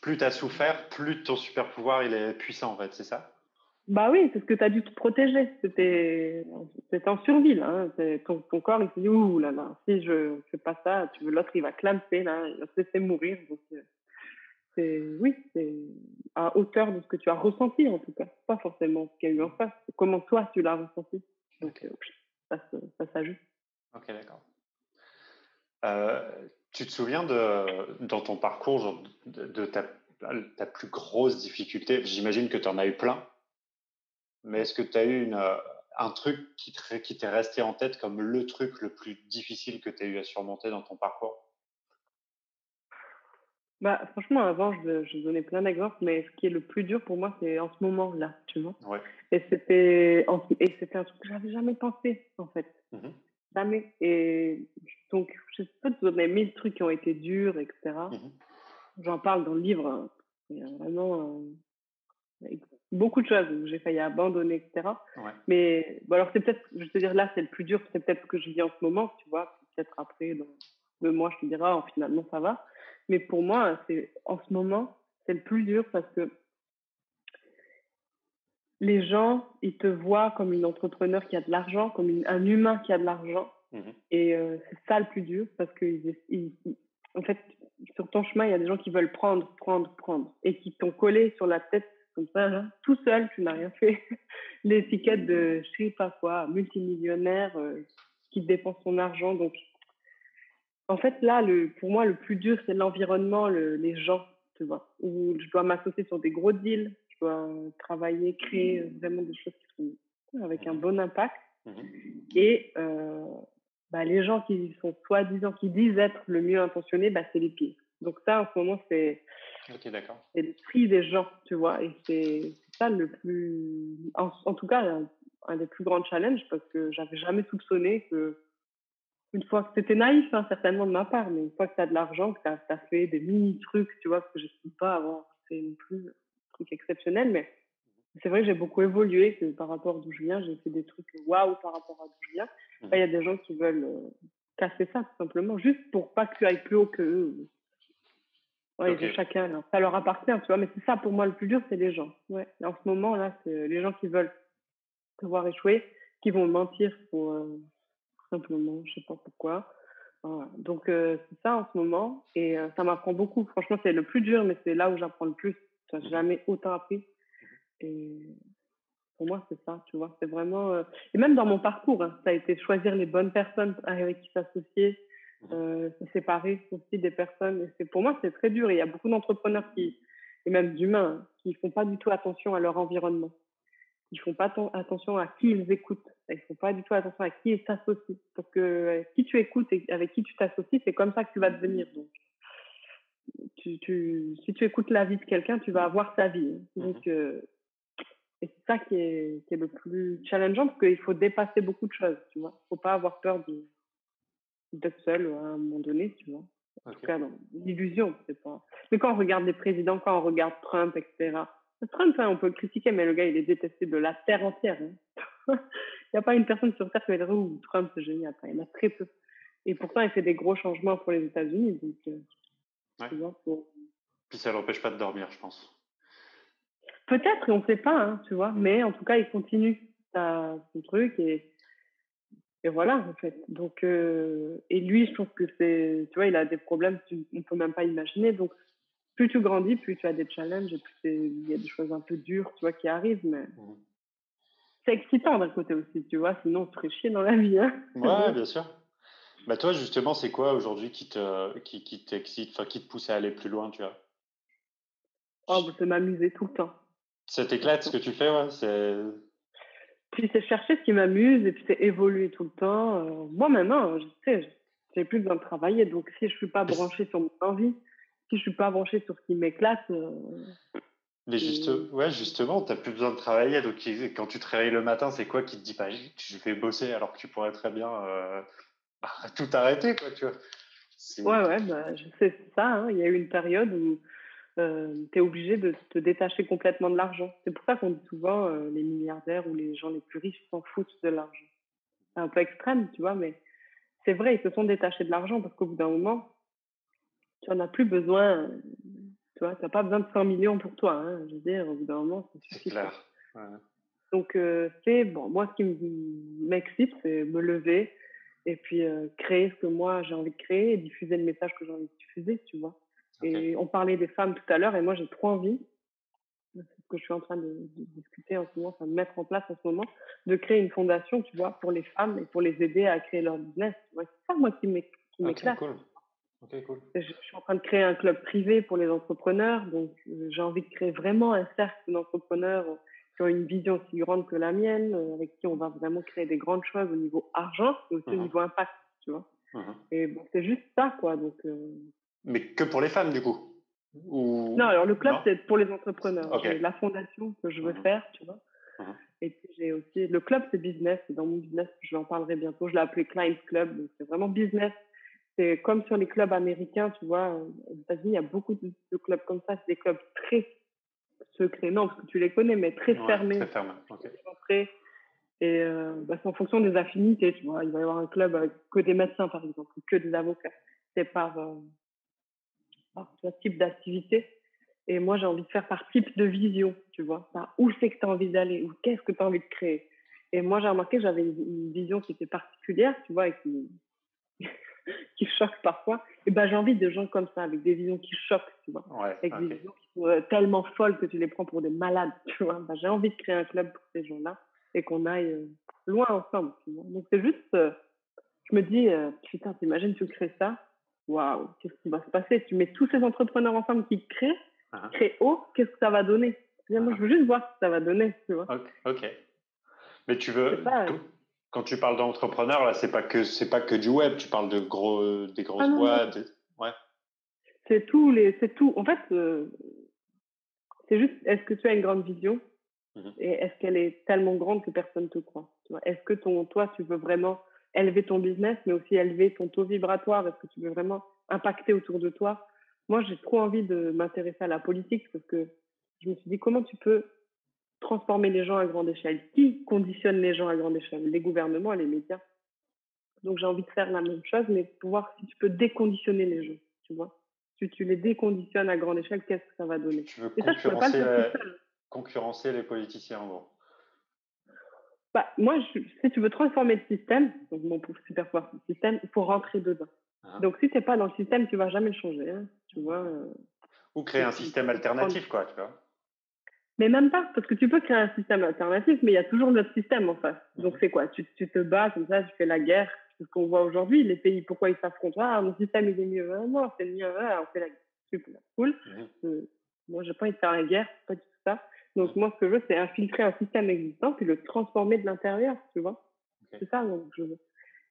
plus tu as souffert, plus ton super pouvoir il est puissant en fait, c'est ça? Bah oui, c'est ce que tu as dû te protéger. C'était en survie là. Hein. Ton, ton, corps il se dit ouh là là, si je fais pas ça, tu veux l'autre il va clamper là, il va se laisser mourir. Donc euh, c'est oui, c'est à hauteur de ce que tu as ressenti en tout cas, pas forcément ce qu'il y a eu en face. Comment toi tu l'as ressenti. Donc euh, ça, ça s'ajoute. Ok d'accord. Euh, tu te souviens de, dans ton parcours de, ta, ta, plus grosse difficulté? J'imagine que tu en as eu plein, mais est-ce que tu as eu une, un truc qui t'est resté en tête comme le truc le plus difficile que tu as eu à surmonter dans ton parcours? Bah, franchement, avant, je, je donnais plein d'exemples, mais ce qui est le plus dur pour moi, c'est en ce moment-là, tu vois. Ouais. Et c'était un truc que j'avais jamais pensé, en fait. Mmh Jamais. Et donc, je sais pas, tu donner mille trucs qui ont été durs, etc. Mmh J'en parle dans le livre. Hein. Il y a vraiment. beaucoup de choses j'ai failli abandonner, etc. Mais bon, alors c'est peut-être, je te dire là, c'est le plus dur, c'est peut-être ce que je vis en ce moment, tu vois. Peut-être après, dans deux mois, je te dirai, oh, finalement, ça va. Mais pour moi, c'est en ce moment, c'est le plus dur parce que les gens, ils te voient comme une entrepreneur qui a de l'argent, comme un humain qui a de l'argent. Mmh Et euh, c'est ça le plus dur parce que, en fait, sur ton chemin, il y a des gens qui veulent prendre, prendre, prendre et qui t'ont collé sur la tête comme ça, tout seul, tu n'as rien fait. [laughs] L'étiquette de je sais pas quoi, multimillionnaire euh, qui dépense son argent. Donc, en fait, là, le, pour moi, le plus dur, c'est l'environnement, le, les gens, tu vois, où je dois m'associer sur des gros deals, je dois travailler, créer vraiment des choses qui sont avec un bon impact. Mmh et euh, bah, les gens qui sont soi-disant, qui disent être le mieux intentionnés, bah, c'est les pires. Donc ça, en ce moment, c'est le prix des gens, tu vois. Et c'est ça le plus... En, tout cas, un, des plus grands challenges parce que j'avais jamais soupçonné que une fois que c'était naïf, hein, certainement de ma part, mais une fois que tu as de l'argent, que tu as, fait des mini-trucs, tu vois, parce que je ne sais pas avoir fait non plus un truc exceptionnel, mais c'est vrai que j'ai beaucoup évolué, que par rapport d'où je viens, j'ai fait des trucs waouh par rapport à d'où je viens. Mmh. Il y a des gens qui veulent euh, casser ça, tout simplement, juste pour pas que tu ailles plus haut que eux. Ouais, chacun, ça leur appartient, tu vois, mais c'est ça pour moi le plus dur, c'est les gens. Ouais. en ce moment, là, c'est les gens qui veulent te voir échouer, qui vont mentir pour euh, simplement, je sais pas pourquoi. Donc, euh, c'est ça en ce moment, et ça m'apprend beaucoup. Franchement, c'est le plus dur, mais c'est là où j'apprends le plus. Je n'ai mmh jamais autant appris. Et pour moi, c'est ça, tu vois. C'est vraiment. Euh, et même dans mon parcours, hein, ça a été choisir les bonnes personnes avec qui s'associer, mmh euh, se séparer aussi des personnes. Et pour moi, c'est très dur. il y a beaucoup d'entrepreneurs qui, et même d'humains, hein, qui font pas du tout attention à leur environnement. Ils font pas attention à qui ils écoutent. Ils font pas du tout attention à qui ils s'associent. Parce que euh, qui tu écoutes et avec qui tu t'associes, c'est comme ça que tu vas devenir. Donc, tu, tu, si tu écoutes la vie de quelqu'un, tu vas avoir sa vie. Hein. Mmh donc, et c'est ça qui est, qui est, le plus challengeant parce qu'il faut dépasser beaucoup de choses, tu vois. Il ne faut pas avoir peur d'être seul à un moment donné, tu vois. En tout cas, l'illusion, c'est pas. Mais quand on regarde les présidents, quand on regarde Trump, etc. Trump, hein, on peut le critiquer, mais le gars, il est détesté de la terre entière. Hein. [laughs] il n'y a pas une personne sur terre qui va dire oh, Trump, c'est génial. il y en a très peu. Et pourtant, il fait des gros changements pour les États-Unis. Donc, euh, Puis ça l'empêche pas de dormir, je pense. Peut-être, on ne sait pas, hein, tu vois, mais en tout cas, il continue son truc et, et voilà, en fait. Donc, euh, et lui, je trouve que c'est, tu vois, il a des problèmes qu'on ne peut même pas imaginer. Donc, plus tu grandis, plus tu as des challenges et plus il y a des choses un peu dures, tu vois, qui arrivent, mais mmh. c'est excitant d'un côté aussi, tu vois, sinon on serait chier dans la vie. Hein. Ouais, bien sûr. Bah toi, justement, c'est quoi aujourd'hui qui te, qui, qui t'excite, enfin, qui te pousse à aller plus loin, tu vois? Oh, bah, c'est m'amuser tout le temps. Ça t'éclate ce que tu fais, ouais. C'est... Puis c'est chercher ce qui m'amuse et puis c'est évoluer tout le temps. Euh, moi maintenant, je sais, j'ai plus besoin de travailler. Donc si je suis pas branchée sur mon envie, si je suis pas branchée sur ce qui m'éclate. Euh, mais juste, ouais, justement, tu n'as plus besoin de travailler. Donc quand tu te réveilles le matin, c'est quoi qui te dit pas je vais bosser alors que tu pourrais très bien euh, bah, [laughs] tout arrêter, quoi, tu vois. Ouais, ouais, bah, je sais ça. Hein. Il y a eu une période où euh, tu es obligé de te détacher complètement de l'argent. C'est pour ça qu'on dit souvent euh, les milliardaires ou les gens les plus riches s'en foutent de l'argent. C'est un peu extrême, tu vois, mais c'est vrai, ils se sont détachés de l'argent parce qu'au bout d'un moment, tu n'en as plus besoin. Tu vois, tu n'as pas besoin de 100 millions pour toi. Hein, je veux dire, au bout d'un moment, c'est clair. Donc, euh, c'est bon, moi, ce qui m'excite, c'est me lever et puis créer ce que moi j'ai envie de créer et diffuser le message que j'ai envie de diffuser, tu vois. Et on parlait des femmes tout à l'heure, et moi j'ai trop envie, c'est ce que je suis en train de, discuter en ce moment, enfin de mettre en place en ce moment, de créer une fondation, tu vois, pour les femmes et pour les aider à créer leur business. c'est ça, moi, qui m'éclate. Okay, cool. Je, suis en train de créer un club privé pour les entrepreneurs, donc euh, j'ai envie de créer vraiment un cercle d'entrepreneurs qui ont une vision aussi grande que la mienne, euh, avec qui on va vraiment créer des grandes choses au niveau argent et aussi au mmh niveau impact, tu vois. Mmh et bon, c'est juste ça, quoi. Donc, euh, mais que pour les femmes, du coup? Ou... Non, alors le club, c'est pour les entrepreneurs. Okay. La fondation que je veux mhm. faire, tu vois. Et puis j'ai aussi. Le club, c'est business. C'est dans mon business, je en parlerai bientôt. Je l'ai appelé Client Club. Donc c'est vraiment business. C'est comme sur les clubs américains, tu vois. Aux États-Unis, il y a beaucoup de, clubs comme ça. C'est des clubs très secret, non, parce que tu les connais, mais très fermés. Très fermés, Et euh, bah, c'est en fonction des affinités, tu vois. Il va y avoir un club avec que des médecins, par exemple, ou que des avocats. C'est par, euh, par type d'activité. Et moi, j'ai envie de faire par type de vision, tu vois. où c'est que tu as envie d'aller, ou qu'est-ce que tu as envie de créer. Et moi, j'ai remarqué que j'avais une, vision qui était particulière, tu vois, et qui, qui choque parfois. Et ben, j'ai envie de gens comme ça, avec des visions qui choquent, tu vois. avec des visions qui sont euh, tellement folles que tu les prends pour des malades, [laughs] tu vois. Ben, j'ai envie de créer un club pour ces gens-là et qu'on aille euh, loin ensemble, tu vois. Donc, c'est juste, euh, je me dis, putain, t'imagines, tu crées ça. Waouh, qu'est-ce qui va se passer? Tu mets tous ces entrepreneurs ensemble qui créent Uh-huh. Très haut, qu'est-ce que ça va donner? Moi, je veux juste voir ce que ça va donner, tu vois. Ok. Mais tu veux, quand tu parles d'entrepreneur, là, c'est pas que c'est pas que du web. Tu parles de gros, des grosses ah boîtes. Ouais. C'est tout les, c'est tout. En fait, euh, c'est juste, est-ce que tu as une grande vision mm-hmm. et est-ce qu'elle est tellement grande que personne te croit? Est-ce que ton, toi, tu veux vraiment élever ton business, mais aussi élever ton taux vibratoire? Est-ce que tu veux vraiment impacter autour de toi? Moi, j'ai trop envie de m'intéresser à la politique parce que je me suis dit comment tu peux transformer les gens à grande échelle Qui conditionne les gens à grande échelle? Les gouvernements, les médias. Donc j'ai envie de faire la même chose, mais pour voir si tu peux déconditionner les gens, tu vois? Si tu les déconditionnes à grande échelle, qu'est-ce que ça va donner? Tu veux concurrencer, concurrencer les politiciens, en gros bah, moi, si tu veux transformer le système, donc mon super pouvoir système, il faut rentrer dedans. Ah. Donc, si tu n'es pas dans le système, tu ne vas jamais le changer. Hein, tu vois, euh, Ou créer un système alternatif, quoi, tu vois? Mais même pas, parce que tu peux créer un système alternatif, mais il y a toujours notre système en face. Donc, c'est quoi? Tu, tu, te bats comme ça, tu fais la guerre. C'est ce qu'on voit aujourd'hui. Les pays, pourquoi ils s'affrontent Ah, mon système, il est mieux. Ah, non, c'est mieux. Ah, on fait la guerre. Super, cool. Mhm. Euh, moi, j'ai pas envie de faire la guerre, pas du tout ça. Donc, moi, ce que je veux, c'est infiltrer un système existant puis le transformer de l'intérieur, tu vois? C'est ça, donc, je veux.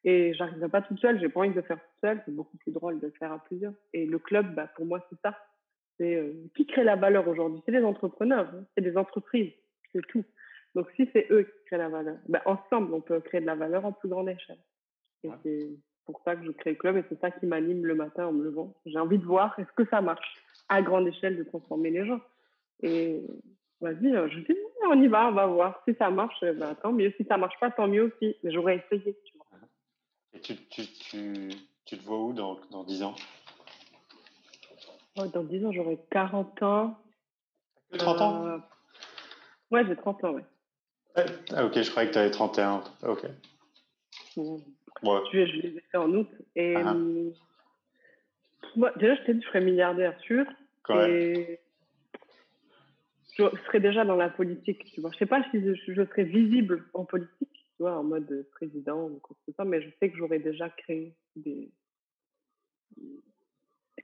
Et j'arriverai pas toute seule, j'ai pas envie de le faire toute seule, c'est beaucoup plus drôle de le faire à plusieurs. Et le club, bah, pour moi, c'est ça. C'est euh, qui crée la valeur aujourd'hui? C'est les entrepreneurs, hein. c'est les entreprises, c'est tout. Donc si c'est eux qui créent la valeur, bah, ensemble, on peut créer de la valeur en plus grande échelle. Et c'est pour ça que je crée le club et c'est ça qui m'anime le matin en me levant. J'ai envie de voir est-ce que ça marche à grande échelle de transformer les gens. Et vas-y, euh, je dis on y va, on va voir. Si ça marche, bah, tant mieux. Si ça marche pas, tant mieux aussi. Mais j'aurais essayé. Tu vois. Et tu, tu, tu, tu, te vois où dans, dans 10 ans? Oh, Dans 10 ans, j'aurai 40 ans. 30 ans? Euh... Ouais, j'ai 30 ans, ouais. Ah, ok, je croyais que tu avais 31. Ok. Ouais. Je, je les ai fait en août. Et ah. Hum, déjà, je t'ai dit, je serais milliardaire sûr. Et je serais déjà dans la politique, tu vois. Je sais pas si je, je serais visible en politique, en mode président ou quoi que ce soit, mais je sais que j'aurais déjà créé des.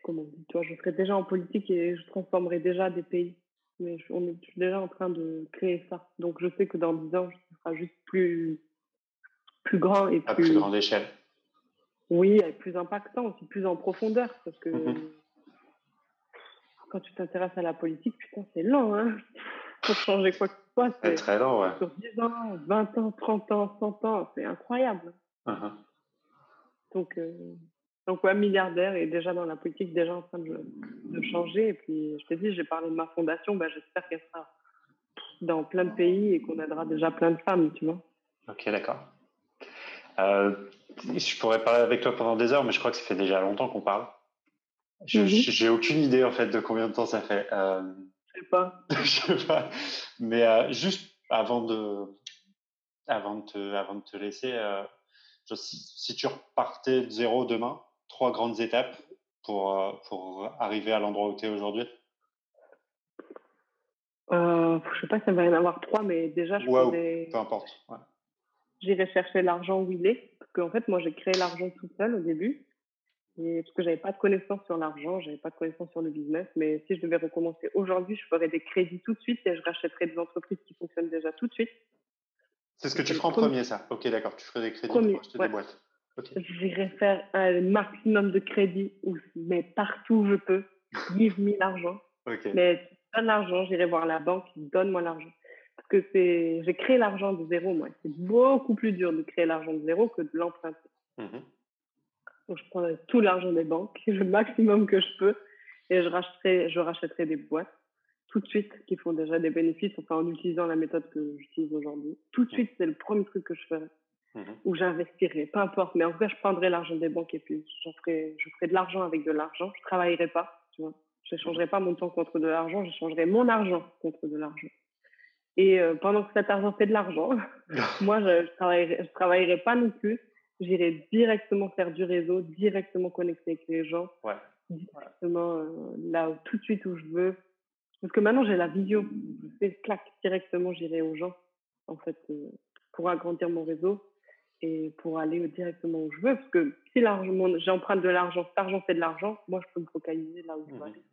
Comment on dit, tu vois, je serais déjà en politique et je transformerais déjà des pays. Mais je, on est déjà en train de créer ça. Donc je sais que dans 10 ans, ce sera juste plus, plus grand et plus. À plus grande échelle. Oui, et plus impactant aussi, plus en profondeur. Parce que mmh quand tu t'intéresses à la politique, putain, c'est lent, hein pour changer quoi que ce soit. C'est très long, ouais. Sur 10 ans, 20 ans, 30 ans, 100 ans, c'est incroyable. Uh-huh. Donc, euh, donc, ouais, milliardaire et déjà dans la politique, déjà en train de, de changer. Et puis, je t'ai dit, j'ai parlé de ma fondation, ben, j'espère qu'elle sera dans plein de pays et qu'on aidera déjà plein de femmes, tu vois. Ok, d'accord. Euh, je pourrais parler avec toi pendant des heures, mais je crois que ça fait déjà longtemps qu'on parle. Je n'ai. J'ai aucune idée en fait de combien de temps ça fait. Euh, sais pas. [laughs] je sais pas. Mais euh, juste avant de, avant de, te, avant de te laisser, si, tu repartais de zéro demain, trois grandes étapes pour, euh, pour arriver à l'endroit où tu es aujourd'hui? Euh, Je sais pas, ça va y en avoir trois, mais déjà, je ouais, Peu importe. J'irai chercher l'argent où il est. Parce qu'en fait, moi, j'ai créé l'argent tout seul au début parce que j'avais pas de connaissances sur l'argent, j'avais pas de connaissances sur le business. Mais si je devais recommencer aujourd'hui, je ferais des crédits tout de suite et je rachèterais des entreprises qui fonctionnent déjà tout de suite. C'est ce que tu feras en premier, ça? Ok, d'accord. Tu ferais des crédits pour acheter des boîtes. J'irais faire un maximum de crédits, mais partout où je peux. Give me l'argent. Mais donne l'argent, j'irai voir la banque, donne-moi l'argent. Parce que c'est, j'ai créé l'argent de zéro, moi. C'est beaucoup plus dur de créer l'argent de zéro que de l'emprunter. Mmh donc, je prendrai tout l'argent des banques, [laughs] le maximum que je peux, et je rachèterai, je rachèterai des boîtes. tout de suite qui font déjà des bénéfices, enfin en utilisant la méthode que j'utilise aujourd'hui. Tout de suite, c'est le premier truc que je ferais, mmh où j'investirais, peu importe. Mais en tout cas, je prendrais l'argent des banques et puis je ferais, je ferais de l'argent avec de l'argent. Je travaillerai pas, tu vois. Je n'échangerai pas mon temps contre de l'argent, j'échangerai mon argent contre de l'argent. Et euh, pendant que cet argent fait de l'argent, [laughs] [laughs] moi, je ne travaillerai, je travaillerai pas non plus. J'irai directement faire du réseau, directement connecter avec les gens, ouais. directement euh, là tout de suite où je veux. Parce que maintenant, j'ai la vision. Je fais clac, directement, j'irai aux gens, en fait, euh, pour agrandir mon réseau et pour aller directement où je veux. Parce que si j'emprunte de l'argent, cet argent fait de l'argent, moi, je peux me focaliser là où je veux mmh aller.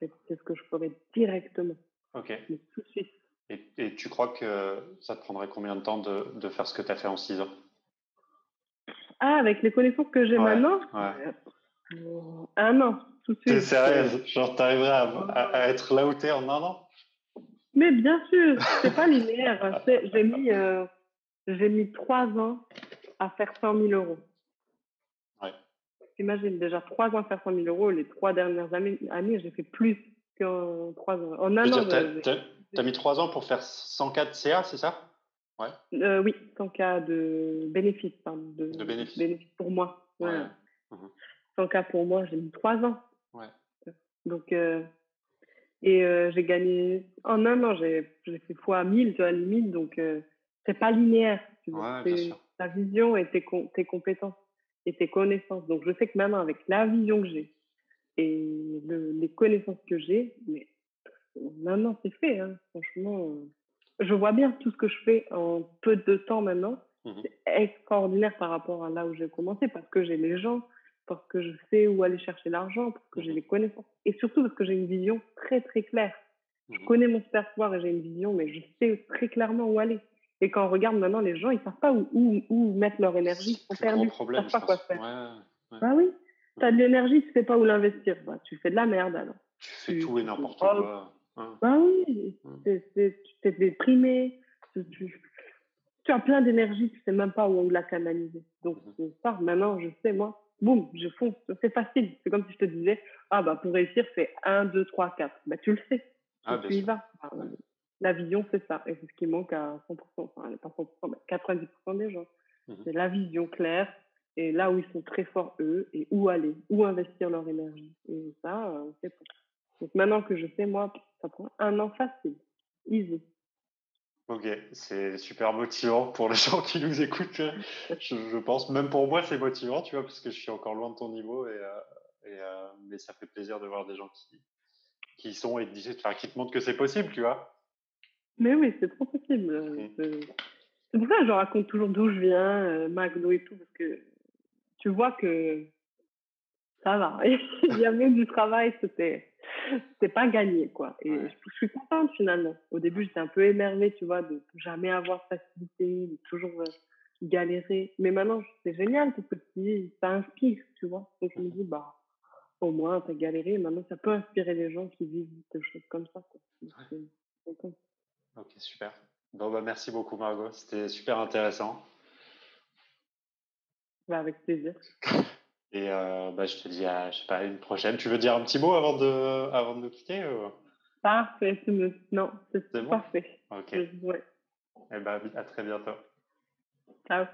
C'est ce que je ferais directement. Ok. tout de suite. Et, tu crois que ça te prendrait combien de temps de, de faire ce que tu as fait en 6 ans? Ah, avec les connaissances que j'ai maintenant? euh, Un an, tout de suite. T'es sérieuse? Genre, t'arriverais à, à, être là où t'es en un an? Mais bien sûr, c'est pas linéaire. J'ai mis, euh, j'ai mis 3 ans à faire 100 000 euros. Ouais. Imagine, déjà 3 ans à faire 100 000 euros. Les 3 dernières années, j'ai fait plus qu'en 3 ans. En un an. Tu as mis trois ans pour faire 100 cas de CA, c'est ça? Ouais. Euh, oui, 100 cas de bénéfices. de, de bénéfices. pour moi. Ouais. 100 cas pour moi, j'ai mis trois ans. Ouais. Donc, euh, et euh, j'ai gagné en un an, j'ai fait fois 1000, tu vois, 1000, donc euh, c'est pas linéaire. Tu vois, ta vision et tes, tes compétences et tes connaissances. Donc, je sais que maintenant, avec la vision que j'ai et le, les connaissances que j'ai, mais Maintenant, c'est fait. Hein. Franchement, euh, je vois bien tout ce que je fais en peu de temps maintenant. Mmh c'est extraordinaire par rapport à là où j'ai commencé parce que j'ai les gens, parce que je sais où aller chercher l'argent, parce que j'ai mmh les connaissances et surtout parce que j'ai une vision très très claire. Je mmh connais mon super pouvoir et j'ai une vision, mais je sais très clairement où aller. Et quand on regarde maintenant, les gens, ils savent pas où, où, où mettre leur énergie. Ils sont perdus. Ils savent pas quoi faire. Ouais, Bah oui, tu as de l'énergie, tu sais pas où l'investir. Bah, tu fais de la merde alors. Tu fais tout et n'importe quoi. Hein. Bah oui, mmh. tu t'es déprimé, tu, as plein d'énergie, tu sais même pas où on la canaliser. Donc, mmh ça, maintenant, je sais, moi, boum, je fonce. C'est facile. C'est comme si je te disais, ah bah pour réussir, c'est 1, 2, 3, 4. Bah tu le sais. Ah, tu y vas. La vision, c'est ça. Et c'est ce qui manque à 100%, enfin, pas 100%, mais 90% des gens. Mmh c'est la vision claire et là où ils sont très forts, eux, et où aller, où investir leur énergie. Et ça, on sait pas. Donc maintenant que je sais, moi, ça prend un an facile. Easy. Ok, c'est super motivant pour les [laughs] gens qui nous écoutent. Je, pense, même pour moi, c'est motivant, tu vois, parce que je suis encore loin de ton niveau, et, euh, euh, mais ça fait plaisir de voir des gens qui, qui sont et qui te montrent que c'est possible, tu vois. Mais oui, c'est trop possible. Mmh. C'est pour ça que je raconte toujours d'où je viens, euh, Magno et tout, parce que tu vois que ça va. [laughs] Il y a même du travail, c'était c'est pas gagné, quoi. Et je, suis contente finalement. Au début, j'étais un peu émerveillée, tu vois, de jamais avoir facilité, de toujours euh, galérer. Mais maintenant, c'est génial parce que ça inspire, tu vois. Donc je me dis, bah, au moins, tu as galéré. Maintenant, ça peut inspirer les gens qui vivent des choses comme ça, quoi. Ok, super. Bon, bah, merci beaucoup, Margot. C'était super intéressant. Bah, avec plaisir. [laughs] Et euh, bah, je te dis à je sais pas, une prochaine. Tu veux dire un petit mot avant de, avant de nous quitter Parfait, non, c'est parfait. Ok. Ouais. Eh ben, à très bientôt. Ciao.